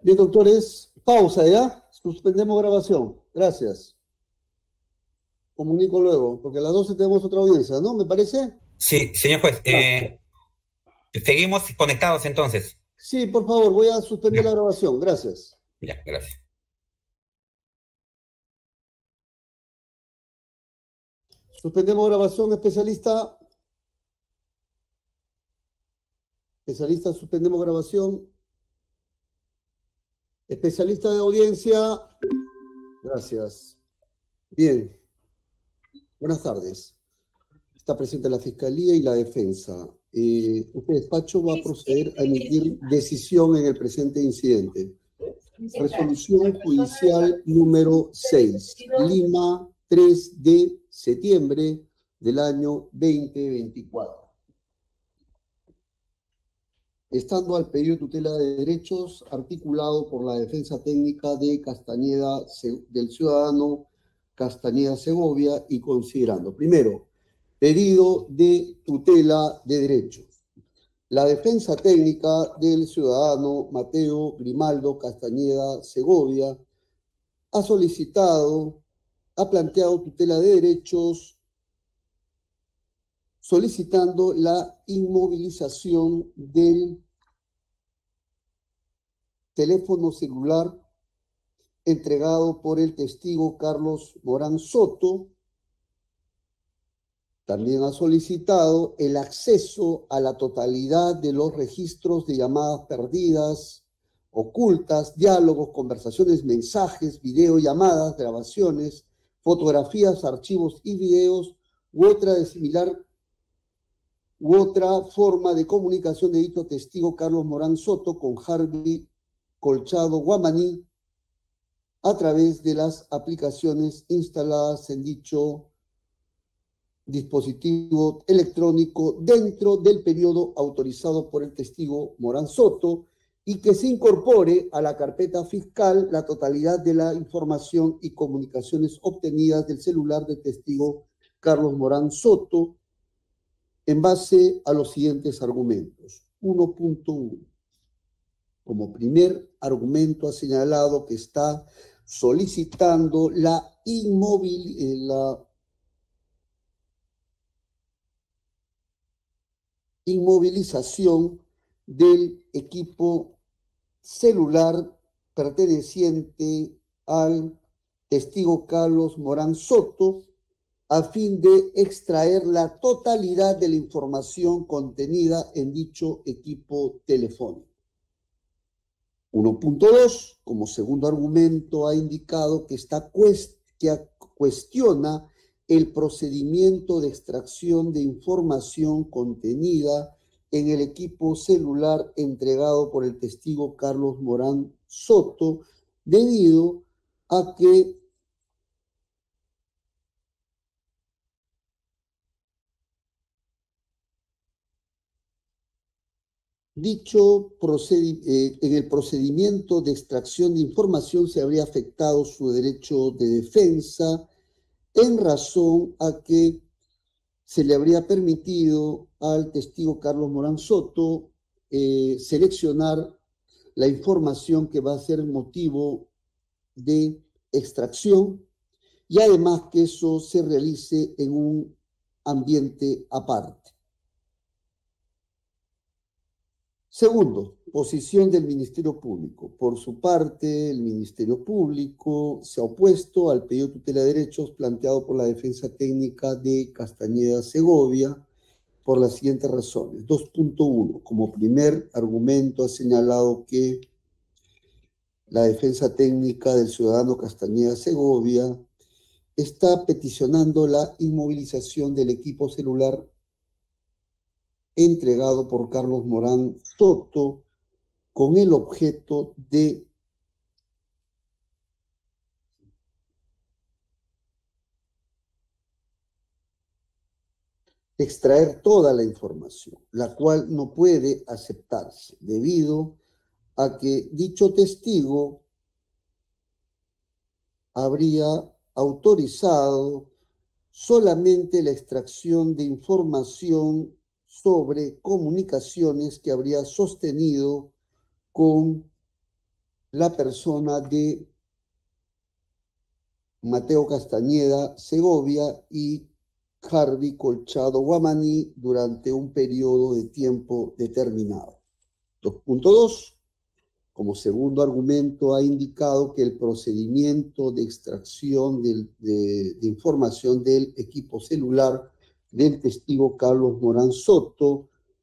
Bien, doctores, pausa ya. Suspendemos grabación. Gracias. Comunico luego, porque a las 12 tenemos otra audiencia, ¿no? ¿Me parece? Sí, señor juez. Eh, seguimos conectados entonces. Sí, por favor, voy a suspender la grabación. Gracias. Ya, gracias. Suspendemos grabación, especialista. Especialista, suspendemos grabación. Especialista de audiencia. Gracias. Bien. Buenas tardes. Está presente la Fiscalía y la Defensa. Eh, este despacho va a proceder a emitir decisión en el presente incidente. Resolución judicial número 6, Lima, 3 de septiembre del año 2024. Estando al pedido de tutela de derechos articulado por la defensa técnica de Castañeda, del ciudadano Castañeda Segovia y considerando, primero, pedido de tutela de derechos la defensa técnica del ciudadano Mateo Grimaldo Castañeda Segovia ha solicitado, ha planteado tutela de derechos solicitando la inmovilización del teléfono celular entregado por el testigo Carlos Morán Soto también ha solicitado el acceso a la totalidad de los registros de llamadas perdidas, ocultas, diálogos, conversaciones, mensajes, videollamadas, grabaciones, fotografías, archivos y videos u otra de similar u otra forma de comunicación de dicho testigo Carlos Morán Soto con Harvey Colchado Guamaní a través de las aplicaciones instaladas en dicho dispositivo electrónico dentro del periodo autorizado por el testigo Morán Soto y que se incorpore a la carpeta fiscal la totalidad de la información y comunicaciones obtenidas del celular del testigo Carlos Morán Soto en base a los siguientes argumentos. 1.1. Como primer argumento ha señalado que está solicitando la, inmóvil, eh, la inmovilización del equipo celular perteneciente al testigo Carlos Morán Soto a fin de extraer la totalidad de la información contenida en dicho equipo telefónico. 1.2, como segundo argumento, ha indicado que, está que cuestiona el procedimiento de extracción de información contenida en el equipo celular entregado por el testigo Carlos Morán Soto, debido a que dicho eh, en el procedimiento de extracción de información se habría afectado su derecho de defensa en razón a que se le habría permitido al testigo Carlos Morán Soto eh, seleccionar la información que va a ser motivo de extracción y además que eso se realice en un ambiente aparte. Segundo, posición del Ministerio Público. Por su parte, el Ministerio Público se ha opuesto al pedido de tutela de derechos planteado por la defensa técnica de Castañeda Segovia por las siguientes razones. 2.1. Como primer argumento ha señalado que la defensa técnica del ciudadano Castañeda Segovia está peticionando la inmovilización del equipo celular entregado por Carlos Morán Soto con el objeto de extraer toda la información, la cual no puede aceptarse debido a que dicho testigo habría autorizado solamente la extracción de información sobre comunicaciones que habría sostenido con la persona de Mateo Castañeda Segovia y Harvey Colchado Guamaní durante un periodo de tiempo determinado. 2.2. Como segundo argumento, ha indicado que el procedimiento de extracción de, de información del equipo celular del testigo Carlos Morán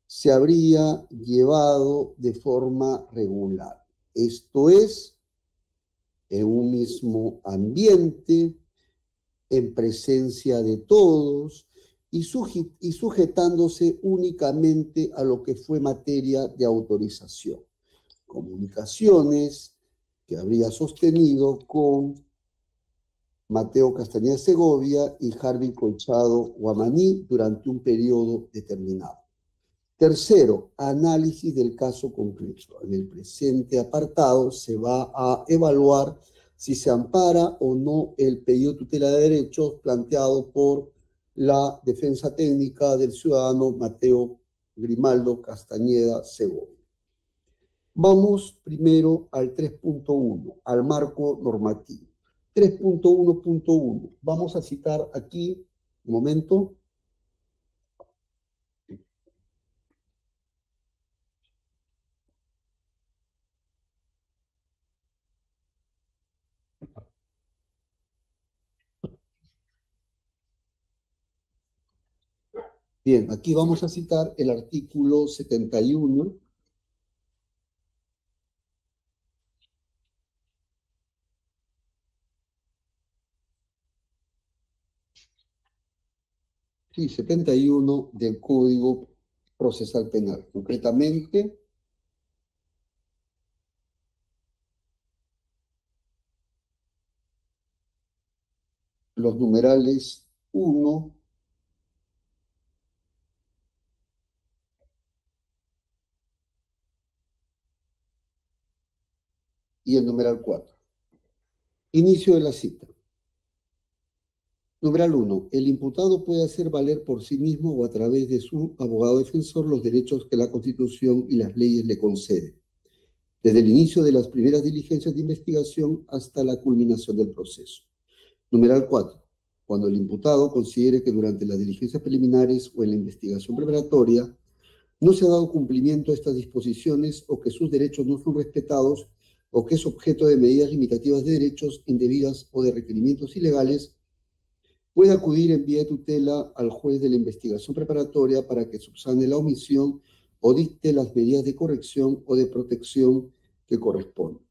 se habría llevado de forma regular. Esto es, en un mismo ambiente, en presencia de todos y, sujetándose únicamente a lo que fue materia de autorización. Comunicaciones que habría sostenido con Mateo Castañeda Segovia y Harvey Colchado Guamaní durante un periodo determinado. Tercero, análisis del caso concreto. En el presente apartado se va a evaluar si se ampara o no el pedido de tutela de derechos planteado por la defensa técnica del ciudadano Mateo Grimaldo Castañeda Segovia. Vamos primero al 3.1, al marco normativo. 3.1.1. Vamos a citar aquí, un momento. Bien, aquí vamos a citar el artículo 71 Sí, 71 del Código Procesal Penal. Concretamente, los numerales 1, y el numeral 4. Inicio de la cita. Numeral 1. El imputado puede hacer valer por sí mismo o a través de su abogado defensor los derechos que la Constitución y las leyes le conceden, desde el inicio de las primeras diligencias de investigación hasta la culminación del proceso. Numeral 4. Cuando el imputado considere que durante las diligencias preliminares o en la investigación preparatoria no se ha dado cumplimiento a estas disposiciones o que sus derechos no son respetados, o que es objeto de medidas limitativas de derechos indebidas o de requerimientos ilegales, puede acudir en vía de tutela al juez de la investigación preparatoria para que subsane la omisión o dicte las medidas de corrección o de protección que correspondan.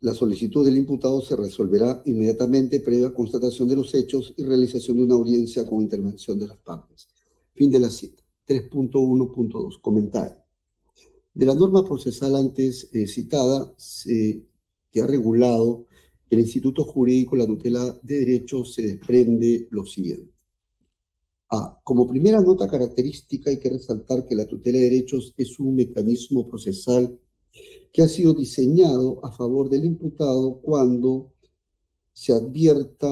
la solicitud del imputado se resolverá inmediatamente previa constatación de los hechos y realización de una audiencia con intervención de las partes. Fin de la cita. 3.1.2. Comentario. De la norma procesal antes eh, citada, se, que ha regulado el Instituto Jurídico la tutela de derechos, se desprende lo siguiente. A. Como primera nota característica hay que resaltar que la tutela de derechos es un mecanismo procesal que ha sido diseñado a favor del imputado cuando se advierta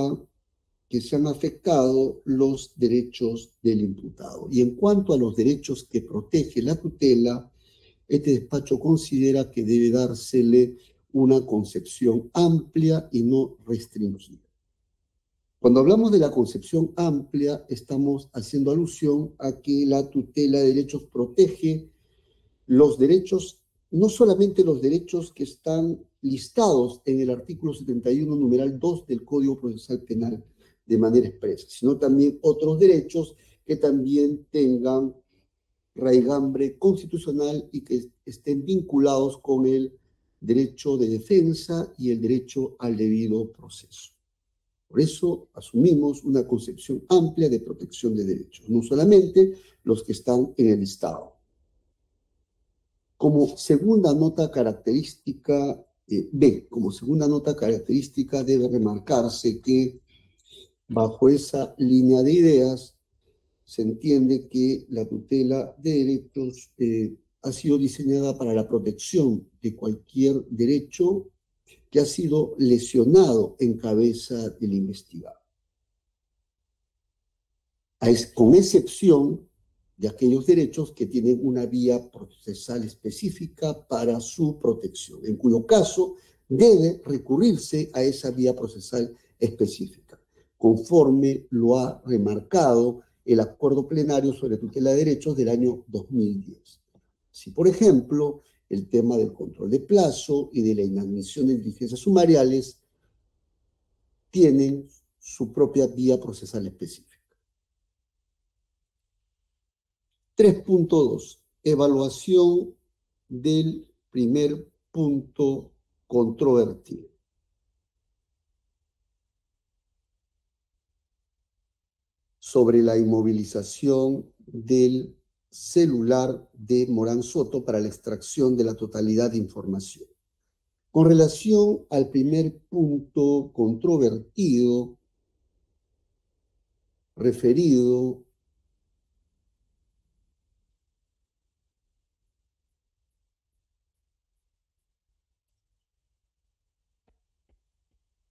que se han afectado los derechos del imputado. Y en cuanto a los derechos que protege la tutela, este despacho considera que debe dársele una concepción amplia y no restringida. Cuando hablamos de la concepción amplia, estamos haciendo alusión a que la tutela de derechos protege los derechos no solamente los derechos que están listados en el artículo 71, numeral 2 del Código Procesal Penal de manera expresa, sino también otros derechos que también tengan raigambre constitucional y que estén vinculados con el derecho de defensa y el derecho al debido proceso. Por eso asumimos una concepción amplia de protección de derechos, no solamente los que están en el Estado. Como segunda nota característica, eh, B, como segunda nota característica debe remarcarse que bajo esa línea de ideas se entiende que la tutela de derechos eh, ha sido diseñada para la protección de cualquier derecho que ha sido lesionado en cabeza del investigado. Con excepción de aquellos derechos que tienen una vía procesal específica para su protección, en cuyo caso debe recurrirse a esa vía procesal específica, conforme lo ha remarcado el acuerdo plenario sobre tutela de derechos del año 2010. Si, por ejemplo, el tema del control de plazo y de la inadmisión de diligencias sumariales tienen su propia vía procesal específica. 3.2. Evaluación del primer punto controvertido. Sobre la inmovilización del celular de Morán Soto para la extracción de la totalidad de información. Con relación al primer punto controvertido referido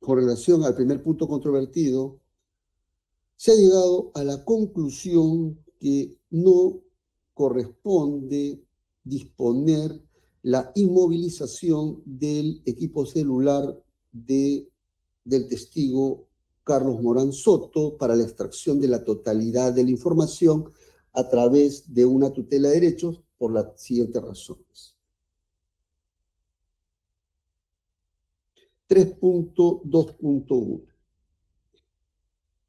con relación al primer punto controvertido, se ha llegado a la conclusión que no corresponde disponer la inmovilización del equipo celular de, del testigo Carlos Morán Soto para la extracción de la totalidad de la información a través de una tutela de derechos por las siguientes razones. 3.2.1.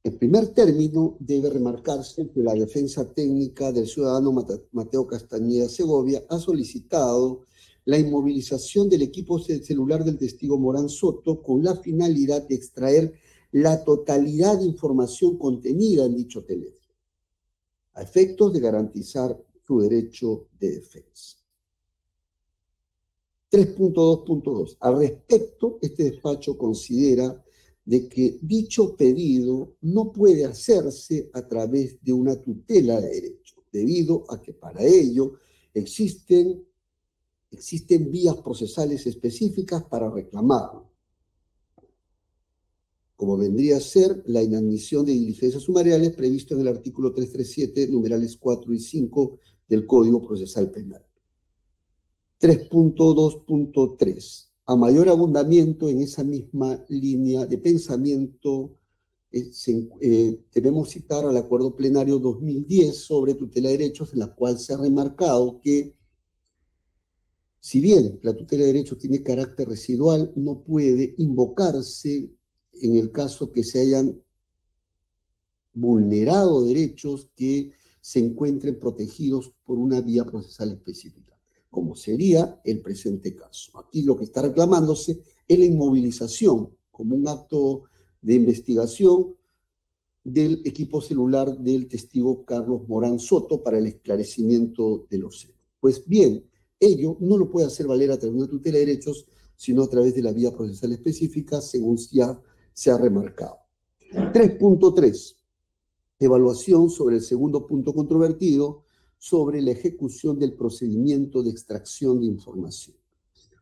En primer término, debe remarcarse que la defensa técnica del ciudadano Mateo Castañeda Segovia ha solicitado la inmovilización del equipo celular del testigo Morán Soto con la finalidad de extraer la totalidad de información contenida en dicho teléfono, a efectos de garantizar su derecho de defensa. 3.2.2. Al respecto, este despacho considera de que dicho pedido no puede hacerse a través de una tutela de derecho, debido a que para ello existen, vías procesales específicas para reclamarlo, como vendría a ser la inadmisión de diligencias sumariales previsto en el artículo 337, numerales 4 y 5 del Código Procesal Penal. 3.2.3. A mayor abundamiento en esa misma línea de pensamiento, eh, eh, debemos citar al Acuerdo Plenario 2010 sobre tutela de derechos, en la cual se ha remarcado que Si bien la tutela de derechos tiene carácter residual, no puede invocarse en el caso que se hayan vulnerado derechos que se encuentren protegidos por una vía procesal específica, como sería el presente caso. Aquí lo que está reclamándose es la inmovilización como un acto de investigación del equipo celular del testigo Carlos Morán Soto para el esclarecimiento de los hechos. Pues bien, ello no lo puede hacer valer a través de una tutela de derechos, sino a través de la vía procesal específica, según ya se ha remarcado. 3.3. Evaluación sobre el segundo punto controvertido, sobre la ejecución del procedimiento de extracción de información.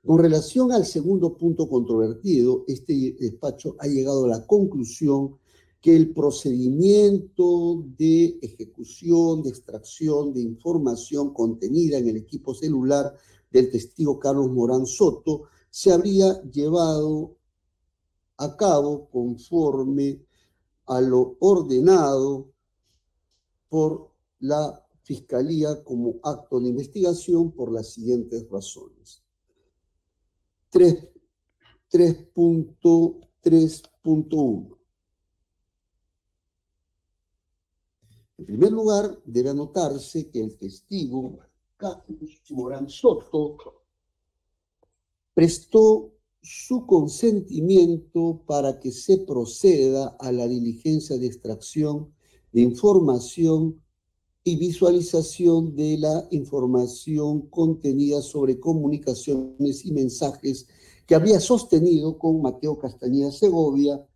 Con relación al segundo punto controvertido, este despacho ha llegado a la conclusión que el procedimiento de ejecución, de extracción de información contenida en el equipo celular del testigo Carlos Morán Soto se habría llevado a cabo conforme a lo ordenado por la Fiscalía como acto de investigación por las siguientes razones. 3.3.1. En primer lugar, debe anotarse que el testigo Carlos Morán Soto prestó su consentimiento para que se proceda a la diligencia de extracción de información y visualización de la información contenida sobre comunicaciones y mensajes que había sostenido con Mateo Castañeda Segovia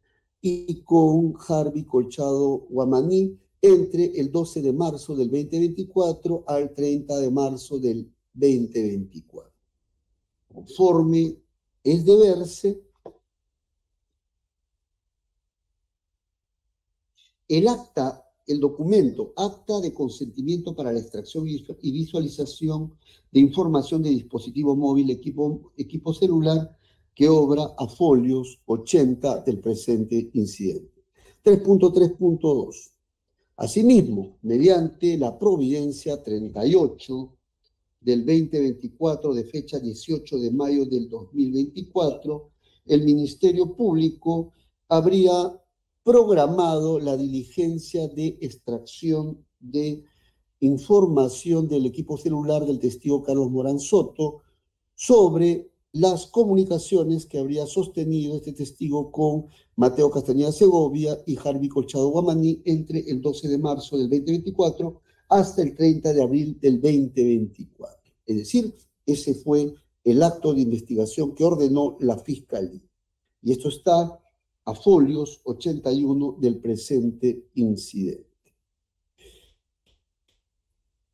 y con Harvey Colchado Guamaní entre el 12 de marzo del 2024 al 30 de marzo del 2024. Conforme es de verse, el acta el documento Acta de Consentimiento para la Extracción y Visualización de Información de Dispositivo Móvil, Equipo, equipo Celular, que obra a folios 80 del presente incidente. 3.3.2. Asimismo, mediante la Providencia 38 del 2024 de fecha 18 de mayo del 2024, el Ministerio Público habría programado la diligencia de extracción de información del equipo celular del testigo Carlos Morán Soto sobre las comunicaciones que habría sostenido este testigo con Mateo Castañeda Segovia y Harvey Colchado Guamaní entre el 12 de marzo del 2024 hasta el 30 de abril del 2024. Es decir, ese fue el acto de investigación que ordenó la Fiscalía. Y esto está a folios 81 del presente incidente.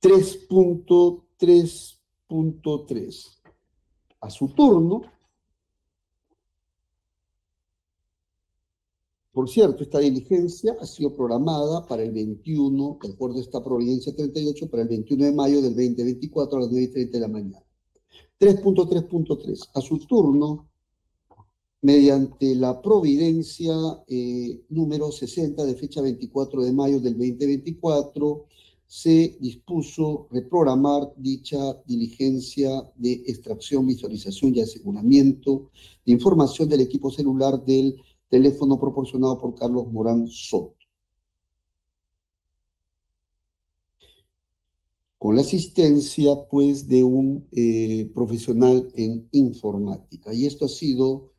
3.3.3. A su turno, por cierto, esta diligencia ha sido programada para el 21, de acuerdo a esta providencia 38, para el 21 de mayo del 2024 a las 9.30 de la mañana. 3.3.3. A su turno, mediante la providencia eh, número 60 de fecha 24 de mayo del 2024, se dispuso reprogramar dicha diligencia de extracción, visualización y aseguramiento de información del equipo celular del teléfono proporcionado por Carlos Morán Soto. con la asistencia pues de un eh, profesional en informática. Y esto ha sido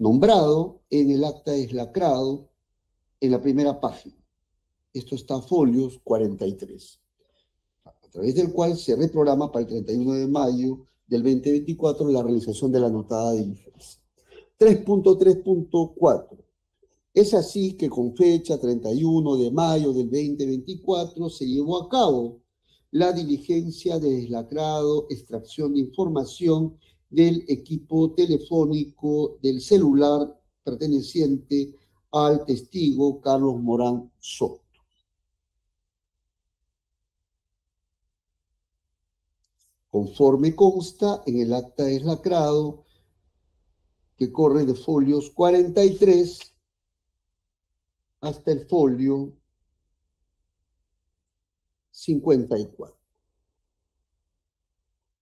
nombrado en el acta deslacrado en la primera página. Esto está a folios 43, a través del cual se reprograma para el 31 de mayo del 2024 la realización de la anotada diligencia. 3.3.4. Es así que con fecha 31 de mayo del 2024 se llevó a cabo la diligencia de deslacrado, extracción de información del equipo telefónico del celular perteneciente al testigo Carlos Morán Soto. Conforme consta en el acta deslacrado que corre de folios 43 hasta el folio 54.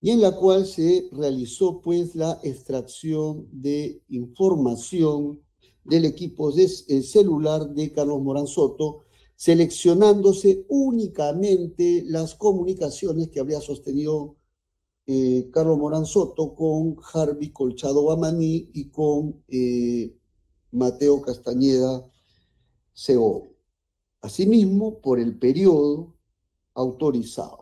Y en la cual se realizó pues la extracción de información del equipo eh, celular de Carlos Morán Soto, seleccionándose únicamente las comunicaciones que habría sostenido eh, Carlos Morán Soto con Harvey Colchado Bamaní y con eh, Mateo Castañeda Segovia. Asimismo, por el periodo autorizado.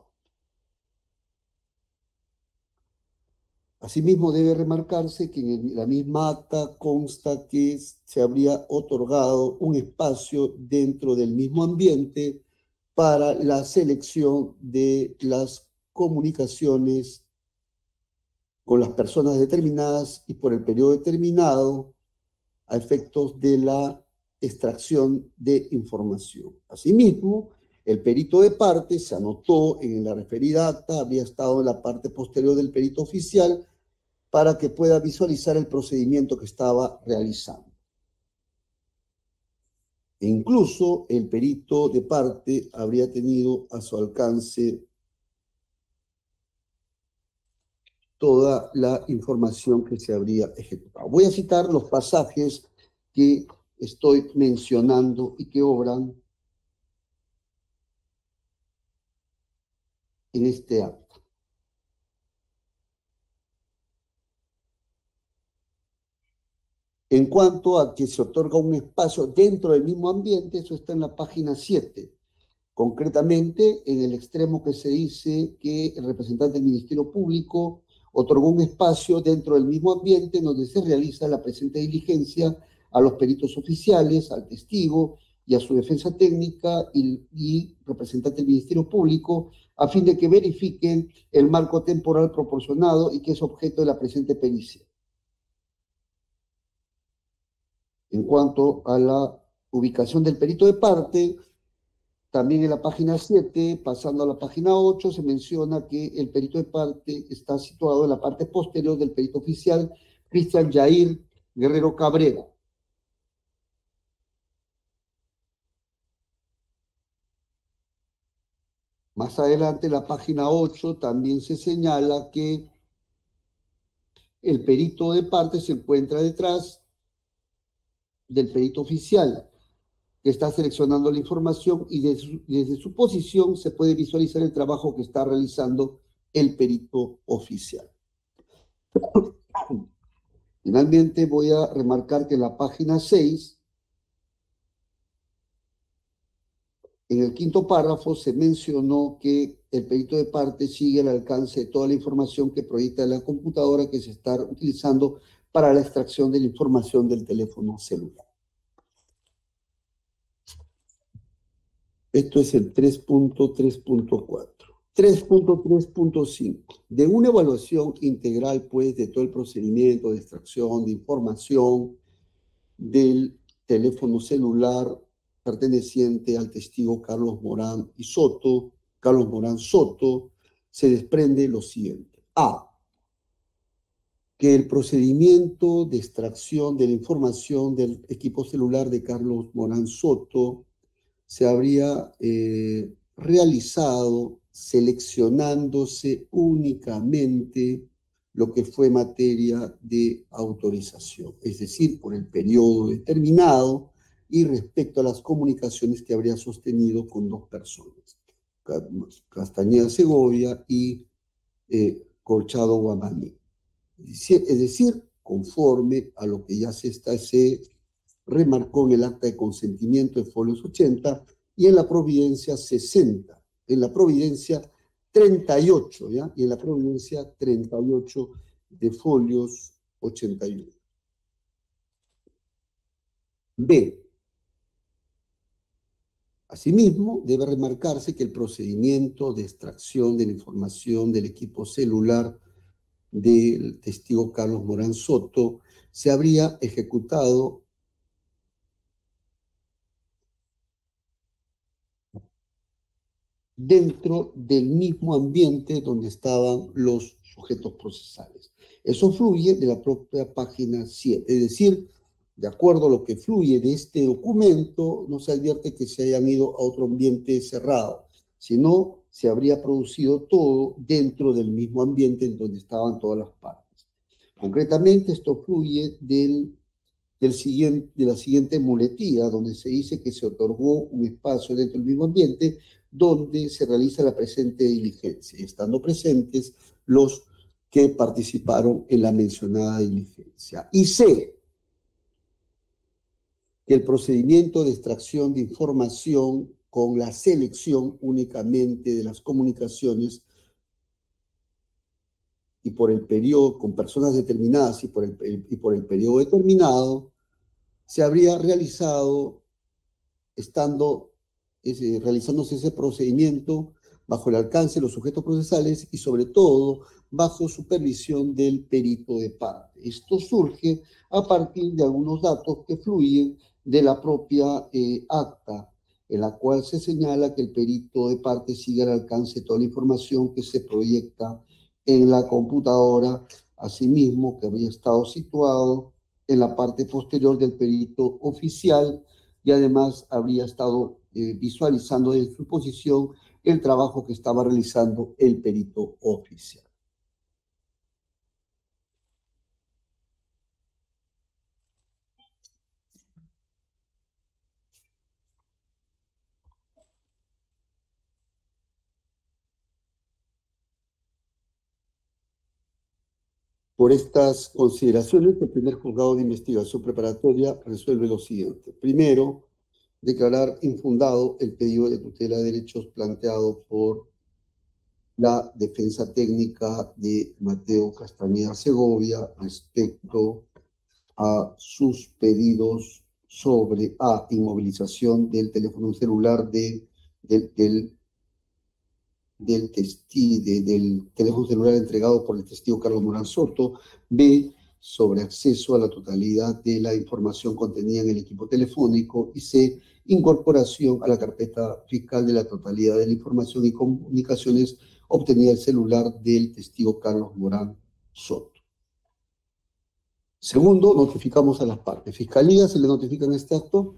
Asimismo, debe remarcarse que en la misma acta consta que se habría otorgado un espacio dentro del mismo ambiente para la selección de las comunicaciones con las personas determinadas y por el periodo determinado a efectos de la extracción de información. Asimismo, el perito de parte se anotó en la referida acta, había estado en la parte posterior del perito oficial para que pueda visualizar el procedimiento que estaba realizando. E incluso el perito de parte habría tenido a su alcance toda la información que se habría ejecutado. Voy a citar los pasajes que estoy mencionando y que obran en este acto. En cuanto a que se otorga un espacio dentro del mismo ambiente, eso está en la página 7. Concretamente, en el extremo que se dice que el representante del Ministerio Público otorgó un espacio dentro del mismo ambiente donde se realiza la presente diligencia a los peritos oficiales, al testigo y a su defensa técnica y, y, representante del Ministerio Público, a fin de que verifiquen el marco temporal proporcionado y que es objeto de la presente pericia. En cuanto a la ubicación del perito de parte, también en la página 7, pasando a la página 8, se menciona que el perito de parte está situado en la parte posterior del perito oficial Cristian Jair Guerrero Cabrera. Más adelante, en la página 8, también se señala que el perito de parte se encuentra detrás del perito oficial que está seleccionando la información y desde su, posición se puede visualizar el trabajo que está realizando el perito oficial. Finalmente voy a remarcar que en la página 6, en el quinto párrafo se mencionó que el perito de parte sigue al alcance de toda la información que proyecta la computadora que se está utilizando para la extracción de la información del teléfono celular. Esto es el 3.3.4. 3.3.5. De una evaluación integral, pues, de todo el procedimiento de extracción de información del teléfono celular perteneciente al testigo Carlos Morán y Soto, Carlos Morán Soto, se desprende lo siguiente. A que el procedimiento de extracción de la información del equipo celular de Carlos Morán Soto se habría eh, realizado seleccionándose únicamente lo que fue materia de autorización, es decir, por el periodo determinado y respecto a las comunicaciones que habría sostenido con dos personas, Castañeda Segovia y eh, Corchado Guamaní es decir, conforme a lo que ya se, está, se remarcó en el acta de consentimiento de folios 80 y en la providencia 60, en la providencia 38, ¿ya? Y en la providencia 38 de folios 81. B. Asimismo, debe remarcarse que el procedimiento de extracción de la información del equipo celular del testigo Carlos Morán Soto se habría ejecutado dentro del mismo ambiente donde estaban los sujetos procesales. Eso fluye de la propia página 7, es decir, de acuerdo a lo que fluye de este documento, no se advierte que se hayan ido a otro ambiente cerrado, sino se habría producido todo dentro del mismo ambiente en donde estaban todas las partes. Concretamente, esto fluye del, del siguiente, de la siguiente muletía, donde se dice que se otorgó un espacio dentro del mismo ambiente donde se realiza la presente diligencia, estando presentes los que participaron en la mencionada diligencia. Y C, que el procedimiento de extracción de información con la selección únicamente de las comunicaciones y por el periodo, con personas determinadas y por el, y por el periodo determinado, se habría realizado estando, realizándose ese procedimiento bajo el alcance de los sujetos procesales y sobre todo bajo supervisión del perito de parte. Esto surge a partir de algunos datos que fluyen de la propia eh, acta, en la cual se señala que el perito de parte sigue al alcance toda la información que se proyecta en la computadora, asimismo que había estado situado en la parte posterior del perito oficial y además habría estado eh, visualizando en su posición el trabajo que estaba realizando el perito oficial. Por estas consideraciones, el primer juzgado de investigación preparatoria resuelve lo siguiente. Primero, declarar infundado el pedido de tutela de derechos planteado por la defensa técnica de Mateo Castañeda Segovia respecto a sus pedidos sobre A, inmovilización del teléfono celular de, del del, del teléfono celular entregado por el testigo Carlos Morán Soto, B, sobre acceso a la totalidad de la información contenida en el equipo telefónico y C, incorporación a la carpeta fiscal de la totalidad de la información y comunicaciones obtenida del celular del testigo Carlos Morán Soto. Segundo, notificamos a las partes. Fiscalía, ¿se le notifica en este acto?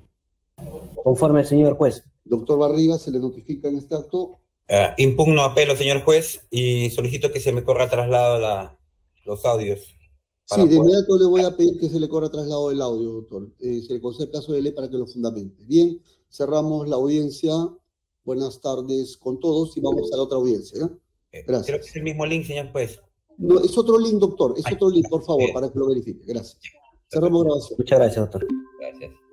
Conforme, señor juez. Doctor Barriga, ¿se le notifica en este acto? Uh, impugno apelo, señor juez, y solicito que se me corra traslado la, los audios. Sí, de inmediato le voy a pedir que se le corra traslado el audio, doctor. Eh, se le concede caso de ley para que lo fundamente. Bien, cerramos la audiencia. Buenas tardes con todos y vamos a la otra audiencia. ¿eh? Gracias. Creo que es el mismo link, señor juez. No, es otro link, doctor. Es otro link, por favor, para que lo verifique. Gracias. Cerramos grabación. Muchas gracias, doctor. Gracias.